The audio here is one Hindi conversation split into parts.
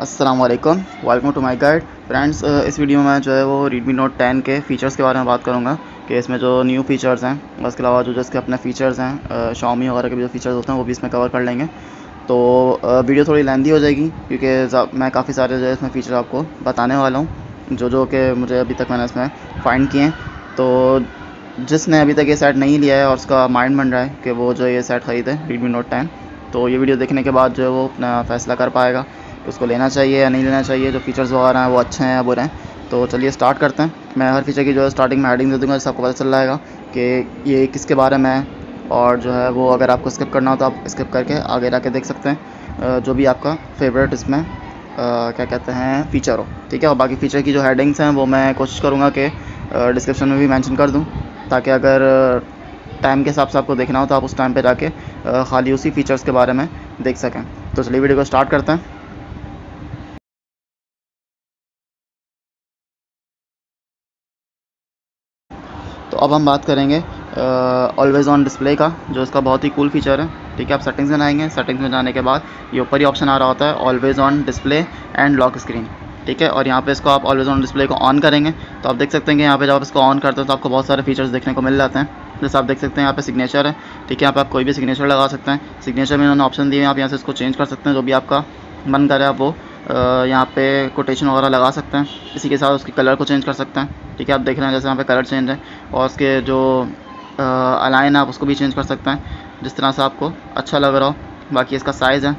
अस्सलाम वालेकुम welcome to my guide friends इस वीडियो में जो है वो Redmi Note 10 के फ़ीचर्स के बारे में बात करूँगा, कि इसमें जो न्यू फीचर्स हैं, उसके अलावा जो जिसके अपने फ़ीचर्स हैं Xiaomi वगैरह के भी जो फीचर्स होते हैं, वो भी इसमें कवर कर लेंगे। तो वीडियो थोड़ी लेंदी हो जाएगी, क्योंकि मैं काफ़ी सारे जो है इसमें फ़ीचर आपको बताने वाला हूँ, जो जो कि मुझे अभी तक मैंने इसमें फ़ाइंड किए हैं। तो जिसने अभी तक ये सेट नहीं लिया है और उसका माइंड बन रहा है, कि वो जो ये सेट ख़रीदे, Redmi Note 10 तो ये वीडियो देखने के बाद जो है वो अपना फ़ैसला कर पाएगा। उसको लेना चाहिए या नहीं लेना चाहिए, जो फीचर्स वगैरह हैं वो अच्छे हैं या बुरे हैं। तो चलिए स्टार्ट करते हैं। मैं हर फीचर की जो है स्टार्टिंग में हेडिंग दे दूँगा, जिससे आपको पता चल जाएगा कि ये किसके बारे में है। और जो है वो अगर आपको स्किप करना हो तो आप स्किप करके आगे ला देख सकते हैं जो भी आपका फेवरेट इसमें क्या कहते हैं फ़ीचर हो। ठीक है? और बाकी फ़ीचर की जो हेडिंग्स हैं वो मैं कोशिश करूँगा कि डिस्क्रिप्शन में भी मैंशन कर दूँ, ताकि अगर टाइम के हिसाब से आपको देखना हो तो आप उस टाइम पे जाके खाली उसी फीचर्स के बारे में देख सकें। तो चलिए वीडियो को स्टार्ट करते हैं। अब हम बात करेंगे ऑलवेज़ ऑन डिस्प्ले का, जो इसका बहुत ही कूल फीचर है। ठीक है आप सेटिंग्स में आएँगे सेटिंग्स में जाने के बाद ये ऊपर ही ऑप्शन आ रहा होता है always on display and lock screen ठीक है, और यहाँ पे इसको आप ऑलवेज़ ऑन डिस्प्ले को ऑन करेंगे तो आप देख सकते हैं कि यहाँ पे जब आप इसको ऑन करते हैं तो आपको बहुत सारे फीचर्स देखने को मिल जाते हैं। जैसे आप देख सकते हैं, यहाँ पे सिग्नेचर है। ठीक है, यहाँ पे आप कोई भी सिग्नेचर लगा सकते हैं। सिग्नेचर में इन्होंने ऑप्शन दिए आप यहाँ से इसको चेंज कर सकते हैं, जो भी आपका मन करे आप वो यहाँ पे कोटेशन वगैरह लगा सकते हैं। इसी के साथ उसके कलर को चेंज कर सकते हैं। ठीक है, आप देख रहे हैं जैसे यहाँ पे कलर चेंज है और उसके जो अलाइन है, आप उसको भी चेंज कर सकते हैं। जिस तरह से आपको अच्छा लग रहा हो। बाकी इसका साइज़ है।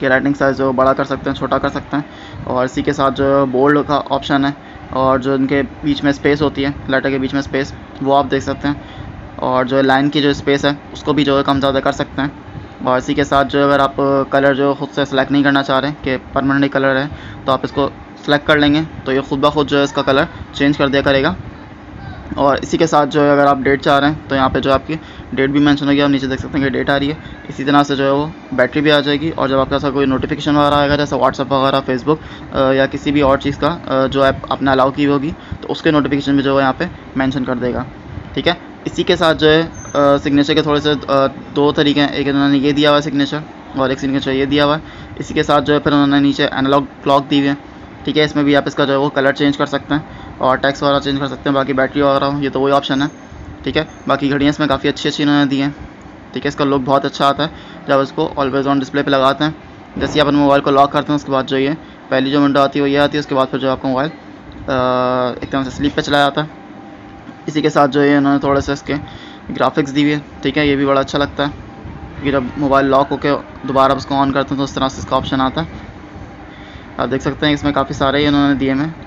कि राइटिंग साइज़ जो बड़ा कर सकते हैं, छोटा कर सकते हैं। और इसी के साथ जो बोल्ड का ऑप्शन है और जो इनके बीच में स्पेस होती है लेटर के बीच में स्पेस वो आप देख सकते हैं। और जो लाइन की जो स्पेस है, उसको भी जो है कम ज़्यादा कर सकते हैं। और इसी के साथ जो अगर आप कलर जो खुद से सेलेक्ट नहीं करना चाह रहे कि परमानेंट कलर है तो आप इसको सेलेक्ट कर लेंगे। तो ये खुद ब खुद जो है इसका कलर चेंज कर दिया करेगा। और इसी के साथ जो है, अगर आप डेट चाह रहे हैं तो यहाँ पे जो आपकी डेट भी मेंशन होगी, आप नीचे देख सकते हैं कि डेट आ रही है। इसी तरह से जो है वो बैटरी भी आ जाएगी, और जब आपके पास कोई नोटिफिकेशन वगैरह आएगा, जैसे व्हाट्सअप वगैरह फेसबुक या किसी भी और चीज़ का जो ऐप आपने अलाउ की होगी तो उसके नोटिफिकेशन भी जो है यहाँ पर मैंशन कर देगा। ठीक है? इसी के साथ जो है सिग्नेचर के थोड़े से दो तरीके हैं। एक उन्होंने ये दिया हुआ है सिग्नेचर और एक सिग्नेचर ये दिया हुआ है। इसी के साथ जो है फिर उन्होंने नीचे एनालॉग क्लॉक दी हुई है। ठीक है, इसमें भी आप इसका जो है वो कलर चेंज कर सकते हैं और टैक्स वगैरह चेंज कर सकते हैं। बाकी बैटरी वगैरह ये तो वही ऑप्शन है। ठीक है, बाकी घड़ियाँ इसमें काफ़ी अच्छी अच्छी इन्होंने दी हैं। ठीक है, इसका लुक बहुत अच्छा आता है। जब इसको ऑलवेज ऑन डिस्प्ले पर लगाते हैं, जैसे अपने मोबाइल को लॉक करते हैं, उसके बाद जो ये पहली जो विंडो आती है, वो ये आती है। उसके बाद फिर जो आपका मोबाइल एकदम से स्लीप पर चलाया जाता है। इसी के साथ जो है इन्होंने थोड़े से इसके ग्राफिक्स दी हुई है। ठीक है, ये भी बड़ा अच्छा लगता है। कि जब मोबाइल लॉक होकर दोबारा उसको ऑन करते हैं तो उस तरह से इसका ऑप्शन आता है। आप देख सकते हैं, इसमें काफ़ी सारे ही उन्होंने दिए हैं।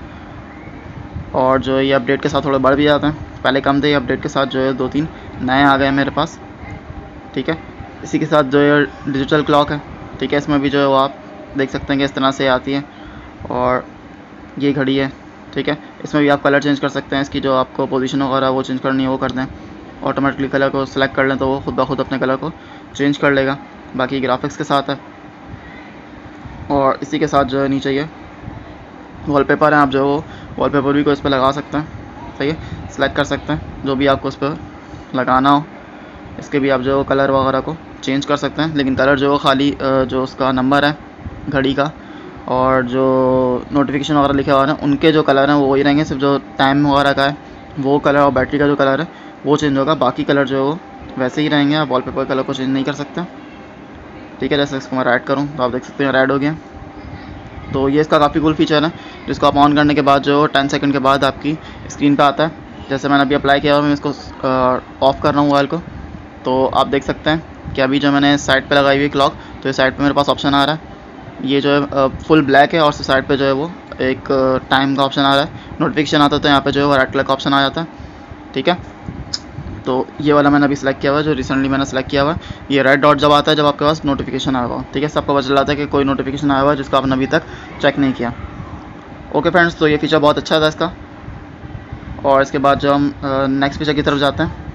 और जो ये अपडेट के साथ थोड़े बढ़ भी जाते हैं। पहले कम थे अपडेट के साथ जो है दो तीन नए आ गए मेरे पास। ठीक है? इसी के साथ जो है डिजिटल क्लॉक है। ठीक है, इसमें भी जो है वो आप देख सकते हैं कि इस तरह से आती है। और ये घड़ी है। ठीक है? इसमें भी आप कलर चेंज कर सकते हैं। इसकी जो आपको पोजीशन वगैरह वो चेंज करनी है, वो कर दें। ऑटोमेटिकली कलर को सिलेक्ट कर लें तो वो खुद ब खुद अपने कलर को चेंज कर लेगा। बाकी ग्राफिक्स के साथ है। और इसी के साथ जो है नीचे ये वॉलपेपर है, आप जो वॉलपेपर भी को इस पर लगा सकते हैं। सही है? सिलेक्ट कर सकते हैं। जो भी आपको उस पर लगाना हो। इसके भी आप जो कलर वगैरह को चेंज कर सकते हैं। लेकिन कलर जो खाली जो उसका नंबर है, घड़ी का, और जो नोटिफिकेशन वगैरह लिखे हुआ है, उनके जो कलर हैं, वो वही रहेंगे। सिर्फ़ जो टाइम वगैरह का है, वो कलर और बैटरी का जो कलर है वो चेंज होगा, बाकी कलर जो है वो वैसे ही रहेंगे, आप वॉलपेपर कलर को चेंज नहीं कर सकते। ठीक है, जैसे इसको मैं रेड करूँ तो आप देख सकते हैं रेड हो गया। तो ये इसका काफ़ी कूल फीचर है, जिसको आप ऑन करने के बाद जो टेन सेकेंड के बाद आपकी स्क्रीन पर आता है। जैसे मैंने अभी अप्लाई किया हुआ, मैं इसको ऑफ़ कर रहा हूँ मोबाइल को। तो आप देख सकते हैं कि अभी जो मैंने साइड पे लगाई हुई क्लॉक तो ये साइड पे मेरे पास ऑप्शन आ रहा है। ये जो है फुल ब्लैक है, और साइड पे जो है वो एक टाइम का ऑप्शन आ रहा है। नोटिफिकेशन आता है तो यहाँ पे जो है वो रेड कलर का ऑप्शन आ जाता है। ठीक है? तो ये वाला मैंने अभी सेलेक्ट किया हुआ जो रिसेंटली मैंने सेलेक्ट किया हुआ ये रेड डॉट जब आता है, जब आपके पास नोटिफिकेशन आया हुआ ठीक है, सबको पता चल जाता है कि कोई नोटिफिकेशन आया हुआ है, जिसको आपने अभी तक चेक नहीं किया। ओके फ्रेंड्स तो ये फीचर बहुत अच्छा था इसका। और इसके बाद जो हम नेक्स्ट फीचर की तरफ़ जाते हैं।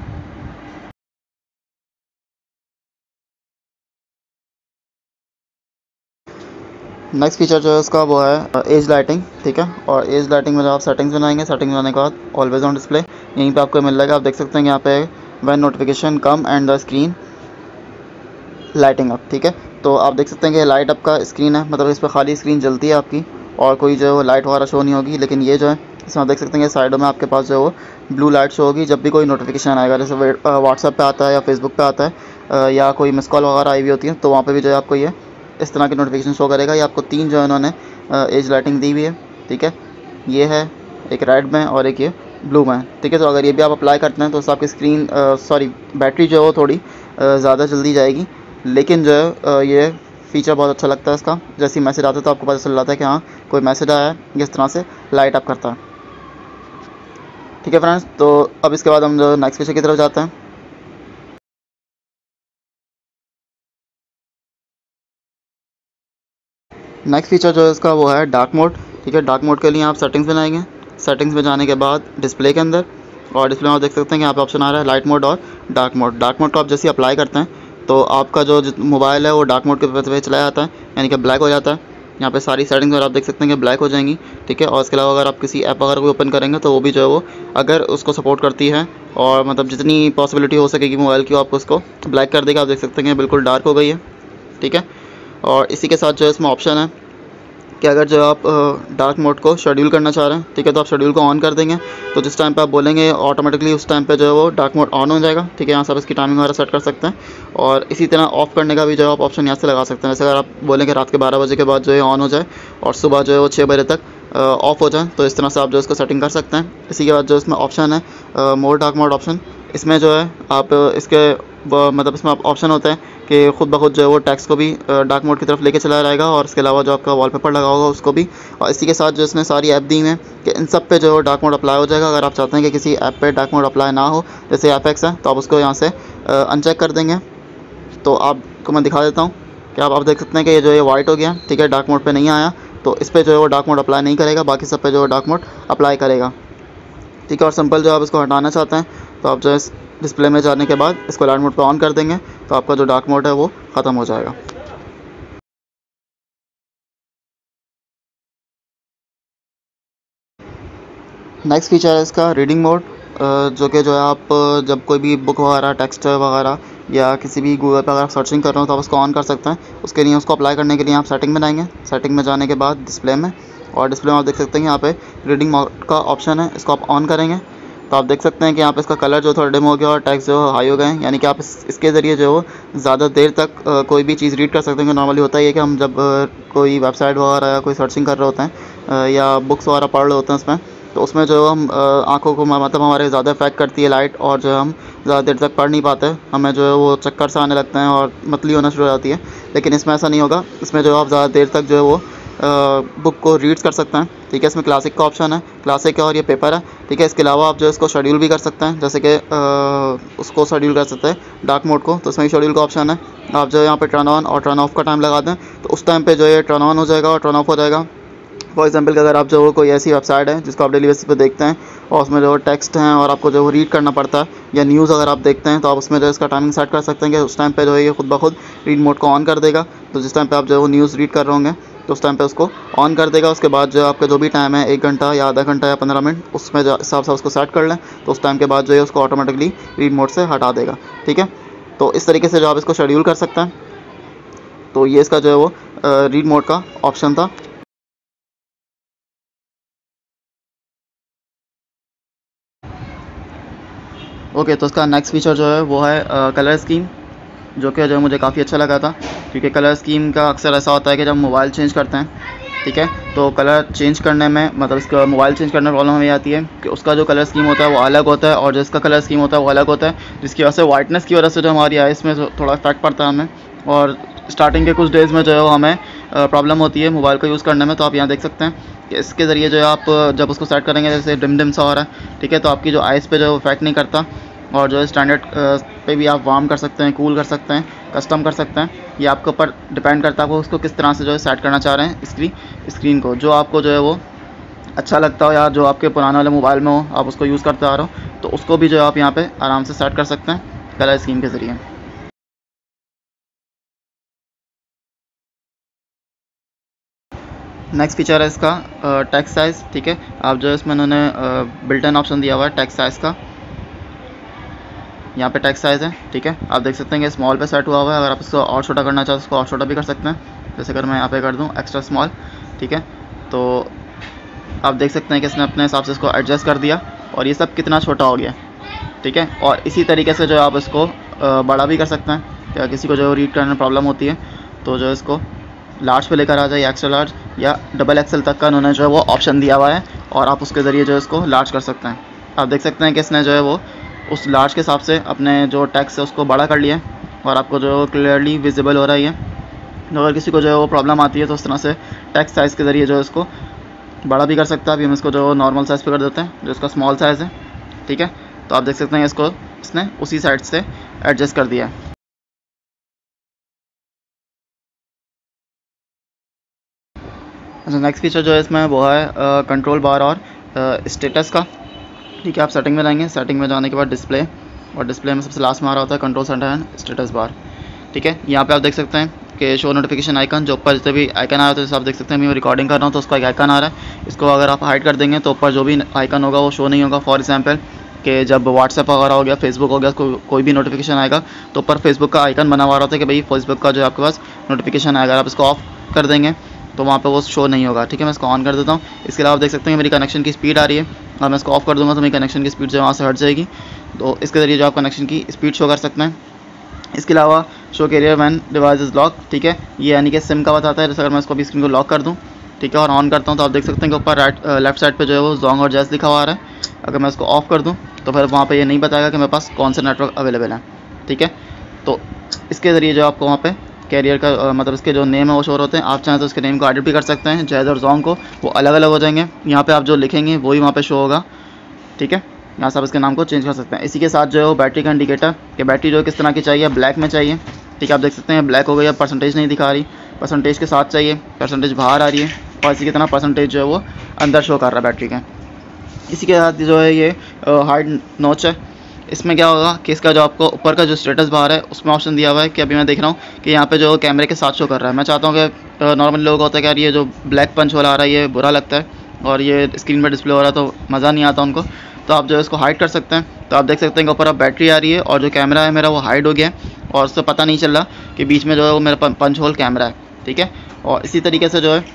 नेक्स्ट फीचर जो है उसका वो है एज लाइटिंग ठीक है? और एज लाइटिंग में जो आप सेटिंग्स बनाएँगे सेटिंग्स बनाने के बाद ऑलवेज ऑन डिस्प्ले यहीं पे आपको मिल जाएगा। आप देख सकते हैं यहाँ पे one notification come and the screen lighting up ठीक है? तो आप देख सकते हैं कि लाइट अप का स्क्रीन है। मतलब इस पर खाली स्क्रीन जलती है आपकी। और कोई जो है लाइट वगैरह शो नहीं होगी। लेकिन ये जो है, इसमें आप देख सकते हैं साइडों में आपके पास जो है वो ब्लू लाइट शो होगी। जब भी कोई नोटिफिकेशन आएगा, जैसे व्हाट्सअप पे आता है या फेसबुक पे आता है या कोई मिस कॉल वगैरह आई हुई होती है तो वहाँ पर भी जो है आपको ये इस तरह की नोटिफिकेशन शो करेगा। ये आपको तीन जो है इन्होंने एज लाइटिंग दी हुई है, ठीक है? ये है एक रेड में और एक ये ब्लू में। ठीक है तो अगर ये भी आप अप्लाई करते हैं तो उससे आपकी स्क्रीन सॉरी बैटरी जो है वो थोड़ी ज़्यादा जल्दी जाएगी। लेकिन जो है ये फ़ीचर बहुत अच्छा लगता है इसका। जैसे मैसेज आता है तो आपको पता चल जाता है कि हाँ कोई मैसेज आया है इस तरह से लाइट अप करता है। ठीक है फ्रेंड्स तो अब इसके बाद हम जो नेक्स्ट फीचर की तरफ़ जाते हैं। नेक्स्ट फीचर जो है इसका वो है डार्क मोड ठीक है? डार्क मोड के लिए आप सेटिंग्स बनाएँगे। सेटिंग्स में जाने के बाद डिस्प्ले के अंदर और डिस्प्ले में आप देख सकते हैं कि यहाँ पे ऑप्शन आ रहा है लाइट मोड और डार्क मोड डार्क मोड को आप जैसे अप्लाई करते हैं तो आपका जो मोबाइल है वो डार्क मोड के पे चलाया जाता है, यानी कि ब्लैक हो जाता है। यहाँ पे सारी सेटिंग्स और आप देख सकते हैं कि ब्लैक हो जाएँगी, ठीक है? और इसके अलावा अगर आप किसी ऐप वगैरह को ओपन करेंगे तो वो भी जो है वो अगर उसको सपोर्ट करती है और मतलब जितनी पॉसिबिलिटी हो सकेगी मोबाइल की आपको उसको ब्लैक कर देगा, आप देख सकते हैं बिल्कुल डार्क हो गई है, ठीक है? और इसी के साथ जो है इसमें ऑप्शन है कि अगर जो आप डार्क मोड को शेड्यूल करना चाह रहे हैं, ठीक है तो आप शेड्यूल को ऑन कर देंगे। तो जिस टाइम पे आप बोलेंगे ऑटोमेटिकली उस टाइम पे जो है वो डार्क मोड ऑन हो जाएगा, ठीक है, यहाँ से आप इसकी टाइमिंग वगैरह सेट कर सकते हैं। और इसी तरह ऑफ़ करने का भी जो है आप ऑप्शन यहाँ से लगा सकते हैं। जैसे अगर आप बोलेंगे रात के बारह बजे के बाद जो है ऑन हो जाए और सुबह जो है वो छः बजे तक ऑफ़ हो जाए तो इस तरह से आप जो इसको सेटिंग कर सकते हैं। इसी के बाद जो इसमें ऑप्शन है मोर डार्क मोड ऑप्शन इसमें जो है आप इसके मतलब इसमें ऑप्शन होते है कि खुद ब खुद जो है वो टैक्स को भी डार्क मोड की तरफ़ लेके चला जाएगा और इसके अलावा जो आपका वॉलपेपर लगा होगा उसको भी। और इसी के साथ जो इसने सारी ऐप दी हैं कि इन सब पे जो है डार्क मोड अप्लाई हो जाएगा। अगर आप चाहते हैं कि किसी ऐप पे डार्क मोड अप्लाई ना हो, जैसे ऐप एक्स है तो आप उसको यहाँ से अनचेक कर देंगे। तो आपको मैं दिखा देता हूँ कि आप आप देख सकते हैं कि ये जो है वाइट हो गया, ठीक है डार्क मोड पर नहीं आया। तो इस पर जो है वो डार्क मोड अप्लाई नहीं करेगा, बाकी सब पे जो है डार्क मोड अप्लाई करेगा। ठीक है, और सिंपल जो आप इसको हटाना चाहते हैं तो आप जो है डिस्प्ले में जाने के बाद इसको लाइट मोड पर ऑन कर देंगे तो आपका जो डार्क मोड है वो ख़त्म हो जाएगा। नेक्स्ट फीचर है इसका रीडिंग मोड जो कि जो है आप जब कोई भी बुक वगैरह टेक्स्ट वगैरह, या किसी भी गूगल पर अगर आप सर्चिंग कर रहे हो तो आप उसको ऑन कर सकते हैं। उसके लिए उसको अप्लाई करने के लिए आप सेटिंग बनाएँगे। सेटिंग में जाने के बाद डिस्प्ले में, और डिस्प्ले में आप देख सकते हैं यहाँ पे रीडिंग मोड का ऑप्शन है, इसको आप ऑन करेंगे। तो आप देख सकते हैं कि यहाँ पे इसका कलर जो थोड़ा डिम हो गया और टैक्स जो हाई हो गए हैं। यानी कि आप इस, इसके ज़रिए जो ज़्यादा देर तक कोई भी चीज़ रीड कर सकते हैं। नॉर्मली होता ही है कि हम जब कोई वेबसाइट वगैरह या कोई सर्चिंग कर रहे होते हैं या बुक्स वगैरह पढ़ रहे होते हैं उसमें तो उसमें जो हम आँखों को मतलब हमारे ज़्यादा इफ़ेक्ट करती है लाइट और जो हम ज़्यादा देर तक पढ़ नहीं पाते हमें जो है वो चक्कर से आने लगते हैं और मतली होना शुरू हो जाती है। लेकिन इसमें ऐसा नहीं होगा इसमें जो आप ज़्यादा देर तक जो है वो बुक को रीड्स कर सकते हैं। ठीक है, इसमें क्लासिक का ऑप्शन है। क्लासिक है और ये पेपर है। ठीक है, इसके अलावा आप जो इसको शेड्यूल भी कर सकते हैं। जैसे कि उसको शेड्यूल कर सकते हैं डार्क मोड को। तो इसमें शेड्यूल का ऑप्शन है। आप जो यहाँ पे टर्न ऑन और टर्न ऑफ़ का टाइम लगा दें। तो उस टाइम पर जो है टर्न ऑन हो जाएगा और टर्न ऑफ़ हो जाएगा। फॉर एग्ज़ाम्पल अगर आप जो कोई ऐसी वेबसाइट है, जिसको आप डेली बेसिस पे देखते हैं और उसमें जो टेक्स्ट हैं और आपको जो रीड करना पड़ता है या न्यूज़ अगर आप देखते हैं तो आप उसमें जो इसका टाइमिंग सेट कर सकते हैं कि उस टाइम पे जो है ये खुद ब खुद रीड मोड को ऑन कर देगा। तो जिस टाइम पे आप जो न्यूज़ रीड कर रहे होंगे तो उस टाइम पे उसको ऑन कर देगा उसके बाद जो आपका जो भी टाइम है एक घंटा या आधा घंटा या पंद्रह मिनट उसमें हिसाब से उसको सेट कर लें तो उस टाइम के बाद जो है उसको ऑटोमेटिकली रीड मोड से हटा देगा ठीक है? तो इस तरीके से जो आप इसको शेड्यूल कर सकते हैं। तो ये इसका जो है वो रीड मोड का ऑप्शन था। ओके okay, तो इसका नेक्स्ट फीचर जो है वो है कलर स्कीम जो कि जो मुझे काफ़ी अच्छा लगा था, क्योंकि कलर स्कीम का अक्सर ऐसा होता है कि जब मोबाइल चेंज करते हैं, ठीक है तो कलर चेंज करने में मतलब इसका मोबाइल चेंज करने में प्रॉब्लम ये आती है कि उसका जो कलर स्कीम होता है वो अलग होता है, और जिसका कलर स्कीम होता है वो अलग होता है, जिसकी वजह से वाइटनेस की वजह से जो हमारी आइस में थोड़ा इफ़ेक्ट पड़ता है हमें, और स्टार्टिंग के कुछ डेज़ में जो है वो हमें प्रॉब्लम होती है मोबाइल को यूज़ करने में तो आप यहाँ देख सकते हैं कि इसके ज़रिए जो है आप जब उसको सेट करेंगे, जैसे डिम डिम सा हो रहा है, ठीक है तो आपकी जो आइस पे जो इफ़ेक्ट नहीं करता और जो है स्टैंडर्ड पे भी आप वार्म कर सकते हैं कूल कर सकते हैं कस्टम कर सकते हैं। ये आपके ऊपर डिपेंड करता है आपको उसको किस तरह से जो है सेट करना चाह रहे हैं स्क्रीन स्क्रीन को। जो आपको जो है वो अच्छा लगता हो या जो आपके पुराने वाले मोबाइल में हो, आप उसको यूज़ करते आ रहे हो तो उसको भी जो है आप यहाँ पर आराम से सेट कर सकते हैं कलर स्कीम के ज़रिए। नेक्स्ट फीचर है इसका टेक्स्ट साइज़ ठीक है? आप जो है इसमें उन्होंने बिल्टन ऑप्शन दिया हुआ है टेक्स्ट साइज़ का। यहाँ पे टेक्स्ट साइज़ है, ठीक है? आप देख सकते हैं कि स्मॉल पे सेट हुआ हुआ है। अगर आप इसको और छोटा करना चाहते हो उसको और छोटा भी कर सकते हैं। जैसे अगर मैं यहाँ पे कर दूँ एक्स्ट्रा स्मॉल ठीक है? तो आप देख सकते हैं कि इसने अपने हिसाब से इसको एडजस्ट कर दिया और ये सब कितना छोटा हो गया, ठीक है? और इसी तरीके से जो आप इसको बड़ा भी कर सकते हैं। या किसी को जो रीड करने में प्रॉब्लम होती है तो जो इसको लार्ज पे लेकर आ जाए, या एक्स्ट्रा लार्ज या डबल एक्सल तक का उन्होंने जो है वो ऑप्शन दिया हुआ है और आप उसके ज़रिए जो है इसको लार्ज कर सकते हैं। आप देख सकते हैं कि इसने जो है वो उस लार्ज के हिसाब से अपने जो टैक्स है उसको बड़ा कर लिया और आपको जो क्लियरली विजिबल हो रही है तो अगर किसी को जो है वो प्रॉब्लम आती है तो उस तरह से टैक्स साइज़ के ज़रिए जो है इसको बड़ा भी कर सकता है। अभी हम इसको जो नॉर्मल साइज़ पे कर देते हैं, जो इसका स्मॉल साइज़ है, ठीक है? तो आप देख सकते हैं इसको इसने उसी साइड से एडजस्ट कर दिया। है अच्छा नेक्स्ट फीचर जो है इसमें वो है कंट्रोल बार और स्टेटस का। ठीक है आप सेटिंग में जाएँगे सेटिंग में जाने के बाद डिस्प्ले और डिस्प्ले में सबसे लास्ट में आ रहा होता है control centre and status bar ठीक है यहाँ पे आप देख सकते हैं कि शो नोटिफिकेशन आइकन जो ऊपर जितने भी आइकन आ रहा है तो आप देख सकते हैं मैं रिकॉर्डिंग कर रहा हूँ तो उसका एक आइकन आ रहा है। इसको अगर आप हाइड कर देंगे तो ऊपर जो भी आइकन होगा वो शो नहीं होगा। फॉर एग्ज़ाम्पल कि जब व्हाट्सएप वगैरह हो गया फेसबुक हो गया को, कोई भी नोटिफिकेशन आएगा तो ऊपर फेसबुक का आइकन बना हुआ रहता है कि भाई फेसबुक का जो आपके पास नोटिफिकेशन आएगा आप इसको ऑफ़ कर देंगे तो वहाँ पे वो शो नहीं होगा। ठीक है, मैं इसको ऑन कर देता हूँ। इसके अलावा देख सकते हैं मेरी कनेक्शन की स्पीड आ रही है। और मैं इसको ऑफ़ कर दूँगा तो मेरी कनेक्शन की स्पीड जो वहाँ से हट जाएगी। तो इसके ज़रिए जो आप कनेक्शन की स्पीड शो कर सकते हैं। इसके अलावा show carrier when device is lock ठीक है, ये यानी कि सिम का बताता है। जैसे अगर मैं इसको अभी स्क्रीन को लॉक कर दूँ, ठीक है, और ऑन करता हूँ तो आप देख सकते हैं कि ऊपर राइट लेफ़्ट साइड पे जो है वो जोंग और जैस लिखा हुआ आ रहा है। अगर मैं इसको ऑफ़ कर दूँ तो फिर वहाँ पे ये नहीं बताएगा कि मेरे पास कौन सा नेटवर्क अवेलेबल है। ठीक है तो इसके ज़रिए जो आपको वहाँ पे कैरियर का आ, मतलब इसके जो नेम है वो शोर होते हैं। आप चाहें तो उसके नेम को एडिट भी कर सकते हैं। जैद और जोंग को वो अलग अलग हो जाएँगे। यहाँ पे आप जो लिखेंगे वही वहाँ पे शो होगा। ठीक है? यहाँ से आप इसके नाम को चेंज कर सकते हैं। इसी के साथ जो है वो बैटरी का इंडिकेटर कि बैटरी जो किस तरह की चाहिए ब्लैक में चाहिए। ठीक है? आप देख सकते हैं ब्लैक हो गई अब परसेंटेज नहीं दिखा रही। परसेंटेज के साथ चाहिए परसेंटेज बाहर आ रही है। और इसी की तरह परसेंटेज जो है वो अंदर शो कर रहा है बैटरी का। इसी के साथ जो है ये हार्ड नोच है। इसमें क्या होगा कि इसका जो आपको ऊपर का जो स्टेटस बार है, उसमें ऑप्शन दिया हुआ है कि अभी मैं देख रहा हूँ कि यहाँ पे जो कैमरे के साथ शो कर रहा है। मैं चाहता हूँ कि नॉर्मल लोग होता है कि यार ये जो ब्लैक पंच वाला आ रहा है, ये बुरा लगता है और ये स्क्रीन पर डिस्प्ले हो रहा है तो मज़ा नहीं आता उनको। तो आप जो है इसको हाइड कर सकते हैं। तो आप देख सकते हैं कि ऊपर अब बैटरी आ रही है और जो कैमरा है मेरा वो हाइड हो गया है और उससे पता नहीं चल रहा कि बीच में जो है वो मेरा पंच होल कैमरा है, ठीक है? और इसी तरीके से जो है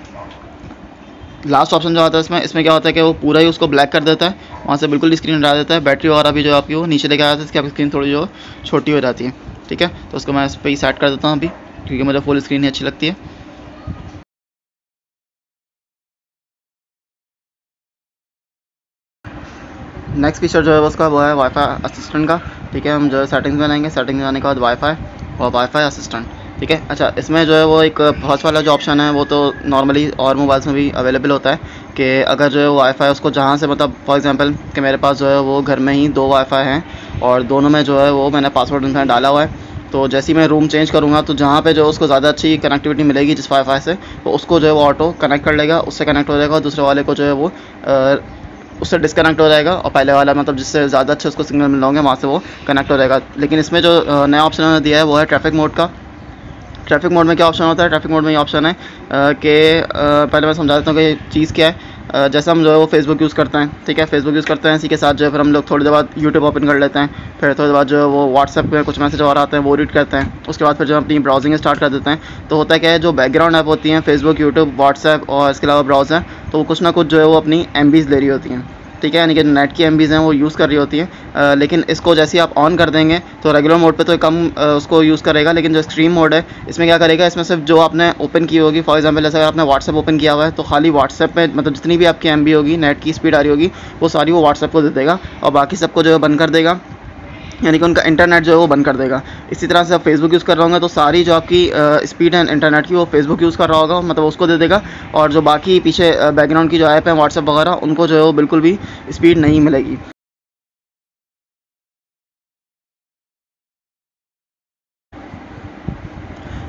लास्ट ऑप्शन जो आता है इसमें इसमें क्या होता है कि वो पूरा ही उसको ब्लैक कर देता है, वहाँ से बिल्कुल स्क्रीन हटा देता है बैटरी वगैरह भी जो आपकी वो नीचे लेके आता है, इसकी आपकी स्क्रीन थोड़ी जो छोटी हो जाती है, ठीक है? तो उसको मैं इस पर ही सेट कर देता हूँ अभी, क्योंकि मुझे फुल स्क्रीन ही अच्छी लगती है। नेक्स्ट फीचर जो है उसका, वो है वाईफाई असिस्टेंट का, ठीक है? हम जो है सेटिंग्स में आएँगे सेटिंग्स में आने के बाद वाईफाई और वाईफाई असिस्टेंट ठीक है? अच्छा इसमें जो है वो एक फ़र्स्ट वाला जो ऑप्शन है, वो तो नॉर्मली और मोबाइल्स में भी अवेलेबल होता है कि अगर जो है वाईफाई उसको जहाँ से मतलब फॉर एग्जांपल कि मेरे पास जो है वो घर में ही दो वाईफाई हैं और दोनों में जो है वो मैंने पासवर्ड उनका डाला हुआ है तो जैसे ही मैं रूम चेंज करूँगा तो जहाँ पे जो उसको ज़्यादा अच्छी कनेक्टिविटी मिलेगी जिस वाईफाई से तो उसको जो है वो ऑटो कनेक्ट कर लेगा, उससे कनेक्ट हो जाएगा और दूसरे वाले को जो है वो उससे डिसकनेक्ट हो जाएगा और पहले वाला मतलब जिससे ज़्यादा अच्छे उसको सिग्नल मिल होंगे, वहाँ से वो कनेक्ट हो जाएगा। लेकिन इसमें जो नया ऑप्शन उन्होंने दिया है, वो है ट्रैफ़िक मोड का। ट्रैफ़िक मोड में क्या ऑप्शन होता है? ट्रैफ़िक मोड में ये ऑप्शन है कि पहले मैं समझा देता हूँ कि चीज़ क्या है। जैसे हम जो है वो फेसबुक यूज़ करते हैं, ठीक है? फेसबुक यूज़ करते हैं, इसी के साथ जो है फिर हम लोग थोड़ी देर बाद यूट्यूब ओपन कर लेते हैं, फिर थोड़ी देर बाद जो है वो व्हाट्सएप में कुछ मैसेज और आते हैं, वो रीड करते हैं। उसके बाद फिर जो अपनी ब्राउजिंग स्टार्ट कर देते हैं। तो होता है क्या है, जो बैकग्राउंड ऐप होती हैं फेसबुक यूट्यूब व्हाट्सएप और इसके अलावा ब्राउज़र तो कुछ ना कुछ जो है वो अपनी एम ले रही होती हैं। ठीक है, यानी कि नेट की एम हैं, वो यूज़ कर रही होती हैं। लेकिन इसको जैसे ही आप ऑन कर देंगे तो रेगुलर मोड पे तो कम उसको यूज़ करेगा, लेकिन जो स्ट्रीम मोड है, इसमें क्या करेगा, इसमें सिर्फ़ जो आपने ओपन की होगी फॉर एग्जांपल जैसे अगर आपने व्हाट्सअप ओपन किया हुआ है तो खाली व्हाट्सएप में मतलब जितनी भी आपकी एमबी होगी नेट की स्पीड आ रही होगी, वो सारी वो व्हाट्सएप को दे देगा, और बाकी सबको जो है बंद कर देगा। यानी कि उनका इंटरनेट जो है वो बंद कर देगा। इसी तरह से आप फेसबुक यूज़ कर रहे होंगे तो सारी जो आपकी स्पीड है इंटरनेट की वो फेसबुक यूज़ कर रहा होगा मतलब उसको दे देगा। और जो बाकी पीछे बैकग्राउंड की जो ऐप है व्हाट्सअप वगैरह, उनको जो है वो बिल्कुल भी स्पीड नहीं मिलेगी।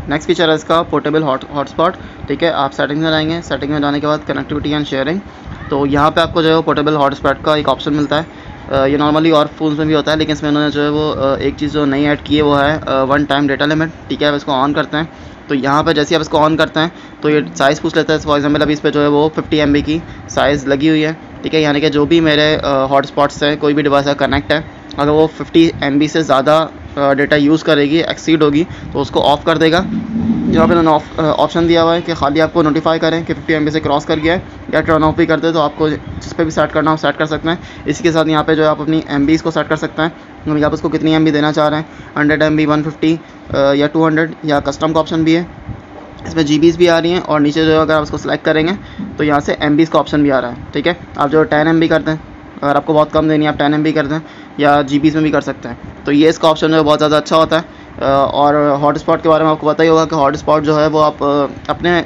नेक्स्ट फीचर है इसका पोर्टेबल हॉट हॉटस्पॉट ठीक है, आप सेटिंग में जाएँगे। सेटिंग में जाने के बाद कनेक्टिविटी एंड शेयरिंग तो यहाँ पे आपको जो है पोर्टेबल हॉटस्पॉट का एक ऑप्शन मिलता है। ये नॉर्मली और फ़ोन में भी होता है, लेकिन इसमें उन्होंने जो है वो एक चीज़ जो नई ऐड की है, वो है वन टाइम डेटा लिमिट ठीक है आप इसको ऑन करते हैं। तो यहाँ पर जैसे आप इसको ऑन करते हैं तो ये साइज़ पूछ लेता है। फॉर एग्ज़ाम्पल अभी इस पर जो है वो फिफ्टी एम की साइज़ लगी हुई है। ठीक है, यानी कि जो भी मेरे हॉटस्पॉट्स हैं, कोई भी डिवाइस का कनेक्ट है, अगर वो 50 एम से ज़्यादा डेटा यूज़ करेगी एक्सीड होगी तो उसको ऑफ़ कर देगा। जहाँ पे उन्होंने ऑप्शन दिया हुआ है कि खाली आपको नोटिफाई करें कि 50 एम से क्रॉस कर गया है या टर्न ऑफ़ भी कर दे तो आपको जिस पे भी सेट करना हो सेट कर सकते हैं। इसी के साथ यहाँ पे जो है आप अपनी एम को सेट कर सकते हैं। मतलब आप उसको कितनी MB देना चाह रहे हैं? हंड्रेड एम बी फिफ्टी या टू या कस्टम का ऑप्शन भी है। इसमें जी भी आ रही हैं और नीचे जो है अगर आप उसको सेलेक्ट करेंगे तो यहाँ से एम का ऑप्शन भी आ रहा है, ठीक है? आप जो टेन एम कर दें, अगर आपको बहुत कम देनी है, आप टेन एम कर दें या जी में भी कर सकते हैं। तो ये इसका ऑप्शन जो है बहुत ज़्यादा अच्छा होता है। और हॉट स्पॉट के बारे में आपको पता ही होगा कि हॉट स्पॉट जो है वो आप अपने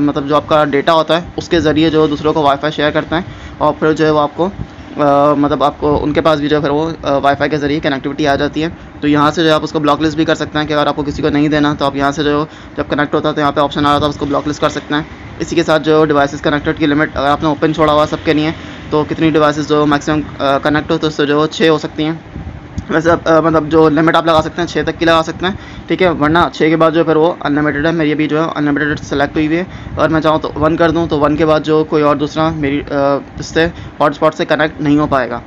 मतलब जो आपका डेटा होता है उसके ज़रिए जो दूसरों को वाईफाई शेयर करते हैं और फिर जो है वो आपको आ, मतलब आपको उनके पास भी जो है फिर वो वाईफाई के ज़रिए कनेक्टिविटी आ जाती है। तो यहाँ से जो है आप उसको ब्लॉक लिस्ट भी कर सकते हैं कि अगर आपको किसी को नहीं देना तो आप यहाँ से जो जब कनेक्ट होता है तो यहाँ पे ऑप्शन आ रहा था उसको ब्लॉक लिस्ट कर सकते हैं। इसी के साथ जो डिवाइसेस कनेक्टेड की लिमिट अगर आपने ओपन छोड़ा हुआ सबके लिए तो कितनी डिवाइसेस जो मैक्सिमम कनेक्ट हो तो उससे जो छः हो सकती हैं। वैसे आप मतलब जो लिमिट आप लगा सकते हैं छः तक की लगा सकते हैं, ठीक है? वरना छः के बाद जो फिर वो अनलिमिटेड है। मेरी अभी जो है अनलिमिटेड सेलेक्ट हुई हुई है। और मैं चाहूँ तो वन कर दूँ तो वन के बाद जो कोई और दूसरा मेरी इससे हॉटस्पॉट से कनेक्ट नहीं हो पाएगा।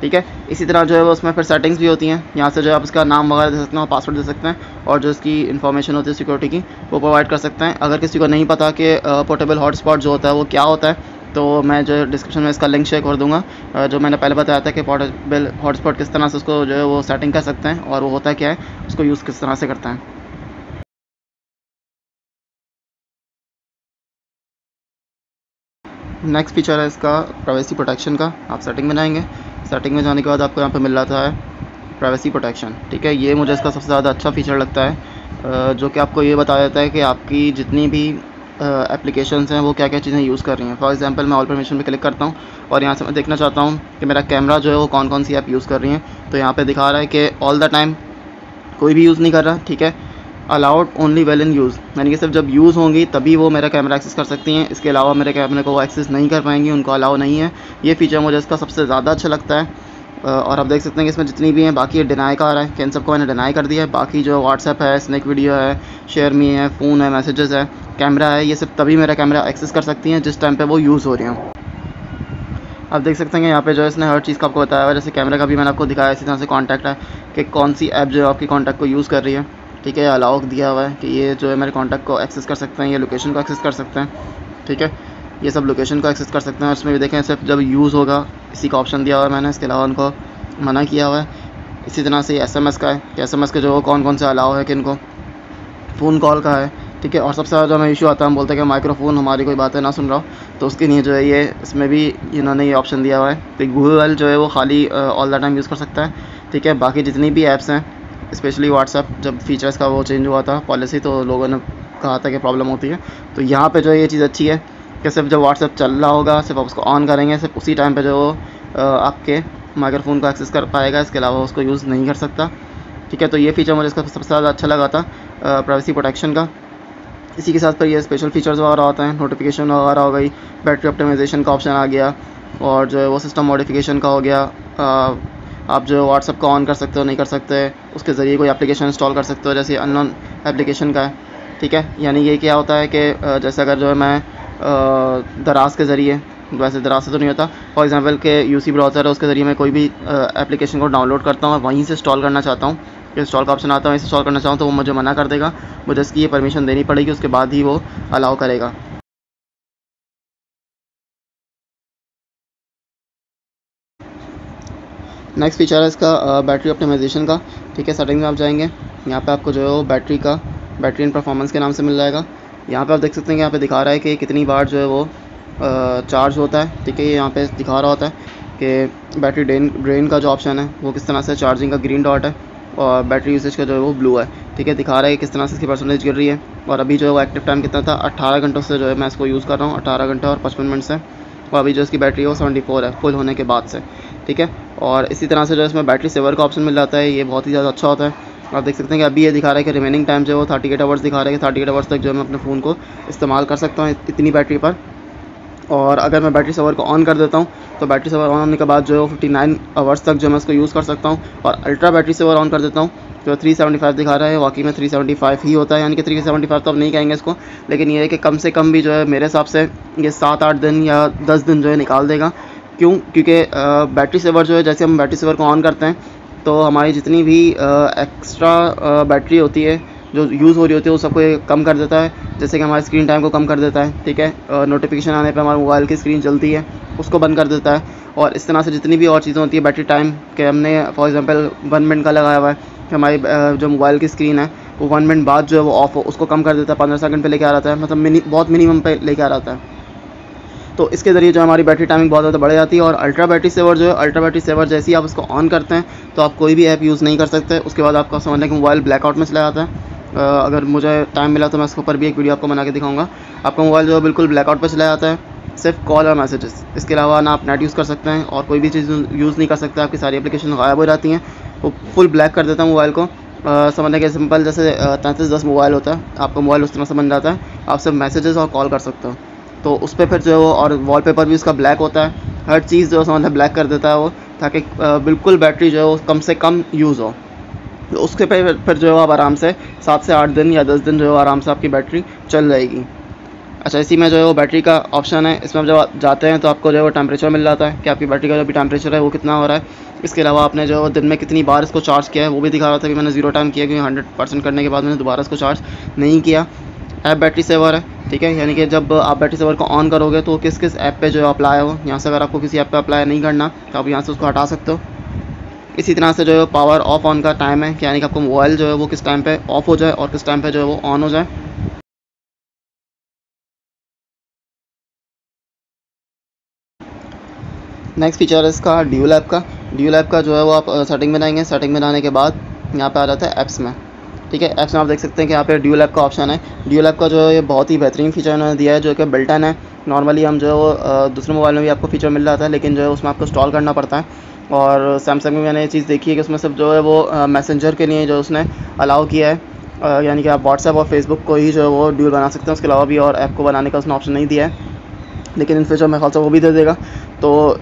ठीक है? इसी तरह जो है वो उसमें फिर सेटिंग्स भी होती हैं। यहाँ से जो है आप उसका नाम वगैरह दे सकते हैं और पासवर्ड दे सकते हैं और जो इसकी इन्फॉर्मेशन होती है सिक्योरिटी की, वो प्रोवाइड कर सकते हैं। अगर किसी को नहीं पता कि पोर्टेबल हॉटस्पॉट जो होता है, वो क्या होता है तो मैं जो डिस्क्रिप्शन में इसका लिंक शेयर कर दूँगा। जो मैंने पहले बताया था कि पोर्टेबल हॉटस्पॉट किस तरह से उसको जो है वो सेटिंग कर सकते हैं और वो होता क्या है, उसको यूज़ किस तरह से करते हैं। नेक्स्ट फीचर है इसका प्राइवेसी प्रोटेक्शन का। आप सेटिंग में जाएँगे। सेटिंग में जाने के बाद आपको यहाँ पे मिल रहा है प्राइवेसी प्रोटेक्शन ठीक है? ये मुझे इसका सबसे ज़्यादा अच्छा फीचर लगता है। जो कि आपको ये बता देता है कि आपकी जितनी भी एप्लीकेशन हैं, वो क्या क्या चीज़ें यूज़ कर रही हैं। फॉर एग्जांपल मैं ऑल परमिशन पे क्लिक करता हूँ और यहाँ से मैं देखना चाहता हूँ कि मेरा कैमरा जो है वो कौन कौन सी ऐप यूज़ कर रही हैं। तो यहाँ पे दिखा रहा है कि ऑल द टाइम कोई भी यूज़ नहीं कर रहा, ठीक है? Allowed only while in use यानी कि सिर्फ़ जब यूज़ होंगी, तभी वो मेरा कैमरा एक्सेस कर सकती हैं। इसके अलावा मेरे कैमरे को वो एक्सेस नहीं कर पाएँगी, उनको अलाउ नहीं है। ये फीचर मुझे इसका सबसे ज़्यादा अच्छा लगता है। और आप देख सकते हैं कि इसमें जितनी भी हैं, बाकी डिनाई का आ रहा है। कि इन सबको मैंने डिनाई कर दिया है। बाकी जो व्हाट्सअप है स्नैक वीडियो है शेयर मी है फ़ोन है मैसेजेस है कैमरा है, ये सब तभी मेरा कैमरा एक्सेस कर सकती हैं, जिस टाइम पे वो यूज़ हो रही हूँ। आप देख सकते हैं यहाँ पे जो है, इसने हर चीज़ का आपको बताया हुआ जैसे कैमरा का भी मैंने आपको दिखाया, इसी तरह से कॉन्टैक्ट है कि कौन सी ऐप जो है आपकी कॉन्टैक्ट को यूज़ कर रही है। ठीक है अलाउ दिया हुआ है कि ये जो है मेरे कॉन्टैक्ट को एक्सेस कर सकते हैं, ये लोकेशन को एक्सेस कर सकते हैं। ठीक है ये सब लोकेशन को एक्सेस कर सकते हैं। इसमें भी देखें, सिर्फ़ जब यूज़ होगा, इसी का ऑप्शन दिया हुआ है मैंने। इसके अलावा उनको मना किया हुआ है। इसी तरह से एस एम एस का है कि एस एम एस के जो कौन कौन से अलाव है कि। इनको फ़ोन कॉल का है, ठीक है? और सबसे ज़्यादा जो हमें इशू आता है, हम बोलते हैं कि माइक्रोफोन हमारी कोई बातें ना सुन रहा हो। तो उसके लिए जो है ये, इसमें भी इन्होंने ये ऑप्शन दिया हुआ है। तो गूगल जो है वो खाली ऑल द टाइम यूज़ कर सकता है, ठीक है? बाकी जितनी भी ऐप्स हैं स्पेशली व्हाट्सअप जब फीचर्स का वो चेंज हुआ था पॉलिसी तो लोगों ने कहा था कि प्रॉब्लम होती है। तो यहाँ पे जो है ये चीज़ अच्छी है कि सिर्फ़ जब व्हाट्सअप चल रहा होगा सिर्फ़ आप उसको ऑन करेंगे सिर्फ़ उसी टाइम पर जो आपके माइक्रोफोन को एक्सेस कर पाएगा इसके अलावा उसको यूज़ नहीं कर सकता। ठीक है तो ये फीचर मुझे इसका सबसे ज़्यादा अच्छा लगा था प्राइवेसी प्रोटेक्शन का। इसी के साथ पर ये स्पेशल फीचर्स वगैरह होते हैं नोटिफिकेशन वगैरह हो गई बैटरी ऑप्टिमाइजेशन का ऑप्शन आ गया और जो है वो सिस्टम मॉडिफिकेशन का हो गया आ, आप जो व्हाट्सअप को ऑन कर सकते हो नहीं कर सकते उसके ज़रिए कोई एप्लीकेशन इंस्टॉल कर सकते हो जैसे अननोन एप्लीकेशन का है। ठीक है यानी ये क्या होता है कि जैसे अगर जो है मैं दराज के ज़रिए, वैसे दराज से तो नहीं होता। फॉर एग्जांपल के यूसी ब्राउज़र है, उसके ज़रिए मैं कोई भी एप्लीकेशन को डाउनलोड करता हूँ वहीं से इंस्टॉल करना चाहता हूँ। इंस्टॉल का ऑप्शन आता है, वहीं से इंस्टॉल करना चाहूँ तो वो मुझे मना कर देगा। मुझे इसकी ये परमिशन देनी पड़ेगी, उसके बाद ही वो अलाउ करेगा। नेक्स्ट फीचर है इसका बैटरी ऑप्टिमाइजेशन का। ठीक है सेटिंग में आप जाएँगे। यहाँ पे आपको जो है वो बैटरी का बैटरी इन परफॉर्मेंस के नाम से मिल जाएगा। यहाँ पे आप देख सकते हैं कि यहाँ पे दिखा रहा है कि कितनी बार जो है वो चार्ज होता है। ठीक है, ये यहाँ पे दिखा रहा होता है कि बैटरी ड्रेन ड्रेन का जो ऑप्शन है, वो किस तरह से चार्जिंग का ग्रीन डॉट है और बैटरी यूसेज का जो है वो ब्लू है। ठीक है, दिखा रहा है कि किस तरह से इसकी परसेंटेज गिर रही है और अभी जो है वो एक्टिव टाइम कितना था? अट्ठारह घंटों से जो है मैं इसको यूज़ कर रहा हूँ, अट्ठारह घंटे और पचपन मिनट से। और अभी जो इसकी बैटरी है वो सेवेंटी फोर है फुल होने के बाद से। ठीक है, और इसी तरह से जो इसमें बैटरी सेवर का ऑप्शन मिल जाता है। ये बहुत ही ज़्यादा अच्छा होता है। आप देख सकते हैं कि अभी ये दिखा रहा है कि रिमेनिंग टाइम जो है वो थर्टी एट आवर्स दिखा रहा है कि थर्टी एट आवर्स तक जो है मैं अपने फ़ोन को इस्तेमाल कर सकता हूँ इतनी बैटरी पर। और अगर मैं बैटरी सवर को ऑन कर देता हूँ तो बैटरी सवर ऑन होने के बाद जो है फिफ्टी नाइन आवर्स तक जो मैं इसको यूज़ कर सकता हूँ। और अल्ट्रा बैटरी सवर ऑन कर देता हूँ, जो थ्री सेवेंटी फाइव दिखा रहा है, वाकई में थ्री सेवेंटी फाइव ही होता है। यानी कि थ्री सेवेंटी फाइव तो अब नहीं कहेंगे इसको, लेकिन ये है कि कम से कम भी जो है मेरे हिसाब से ये सात आठ दिन या दस दिन जो है निकाल देगा। क्यों? क्योंकि बैटरी सेवर जो है, जैसे हम बैटरी सेवर को ऑन करते हैं तो हमारी जितनी भी एक्स्ट्रा बैटरी होती है, जो यूज़ हो रही होती है, वो सबको कम कर देता है। जैसे कि हमारे स्क्रीन टाइम को कम कर देता है, ठीक है? नोटिफिकेशन आने पर हमारे मोबाइल की स्क्रीन चलती है, उसको बंद कर देता है। और इस तरह से जितनी भी और चीज़ें होती है बैटरी टाइम के हमने फॉर एग्जांपल वन मिनट का लगाया हुआ है कि हमारी जो मोबाइल की स्क्रीन है, वो वन मिनट बाद जो है वो ऑफ़ हो, उसको कम कर देता है, पंद्रह सेकंड पे लेके आ रहा है मतलब मिनी बहुत मिनिमम पे लेके आ रहा है। तो इसके ज़रिए जो हमारी बैटरी टाइमिंग बहुत ज़्यादा बढ़ जाती है और अल्ट्रा बैटरी सेवर जो है अल्ट्रा बैटरी सेवर जैसे ही आप उसको ऑन करते हैं तो आप कोई भी ऐप यूज़ नहीं कर सकते। उसके बाद आपका समझने कि मोबाइल ब्लैकआउट में चला जाता है। अगर मुझे टाइम मिला तो मैं उसके ऊपर भी एक वीडियो आपको बना के दिखाऊँगा। आपका मोबाइल जो है, बिल्कुल ब्लैकआउट पर चला जाता है। सिर्फ़ कॉल और मैसेजेस इसके अलावा ना आप नेट यूज़ कर सकते हैं और कोई भी चीज़ यूज़ नहीं कर सकते। आपकी सारी एप्लीकेशन गायब हो जाती हैं। वो फुल ब्लैक कर देता है मोबाइल को। समझने के सिंपल जैसे तैंतीस दस मोबाइल होता है। आपका मोबाइल उस तरह से बन जाता है। आप सिर्फ़ मैसेजेस और कॉल कर सकते हो। तो उस पर फिर जो है वो, और वॉलपेपर भी उसका ब्लैक होता है। हर चीज़ जो है समझ ब्लैक कर देता है वो, ताकि बिल्कुल बैटरी जो है वो कम से कम यूज़ हो। तो उसके पे फिर जो है आप आराम से सात से आठ दिन या दस दिन जो है आराम से आपकी बैटरी चल जाएगी। अच्छा इसी में जो है वो बैटरी का ऑप्शन है। इसमें जब आप जाते हैं तो आपको जो है वो टेम्परेचर मिल जाता है कि आपकी बैटरी का जो भी टेम्परेचर है वो कितना हो रहा है। इसके अलावा आपने जो दिन में कितनी बार इसको चार्ज किया है, वो भी दिखा रहा था कि मैंने ज़ीरो टाइम किया, क्योंकि हंड्रेड परसेंट करने के बाद मैंने दोबारा इसको चार्ज नहीं किया। ऐप बैटरी सेवर है। ठीक है, यानी कि जब आप बैटरी सेवर को ऑन करोगे तो किस किस ऐप पे जो है अप्लाई हो, यहाँ से अगर आपको किसी ऐप पे अप्लाई नहीं करना तो आप यहाँ से उसको हटा सकते हो। इसी तरह से जो है पावर ऑफ़ ऑन का टाइम है, यानी कि आपको मोबाइल जो है वो किस टाइम पे ऑफ़ हो जाए और किस टाइम पे जो है वो ऑन हो जाए। नेक्स्ट फीचर है इसका ड्यूल ऐप का। ड्यूल ऐप का जो है वो आप सेटिंग में आएँगे सेटिंग आने के बाद यहाँ पे आ जाता है ऐप्स में। ठीक है ऐप्स में आप देख सकते हैं कि यहाँ पे ड्यूल ऐप का ऑप्शन है। ड्यूल ऐप का जो है बहुत ही बेहतरीन फीचर उन्होंने दिया है, जो कि बिल्टन है। नॉर्मली हम जो है दूसरे मोबाइल में भी आपको फीचर मिल रहा था लेकिन जो है उसमें आपको इंस्टॉल करना पड़ता है। और सैमसंग में मैंने ये चीज़ देखी है कि उसमें सब जो है वो मैसेंजर के लिए जो उसने अलाउ किया है। यानी कि आप व्हाट्सएप और फेसबुक को ही जो है वो ड्यूल बना सकते हैं, उसके अलावा भी और ऐप को बनाने का उसने ऑप्शन नहीं दिया है। लेकिन इन फ्यूचर ख्याल से वो भी दे देगा। तो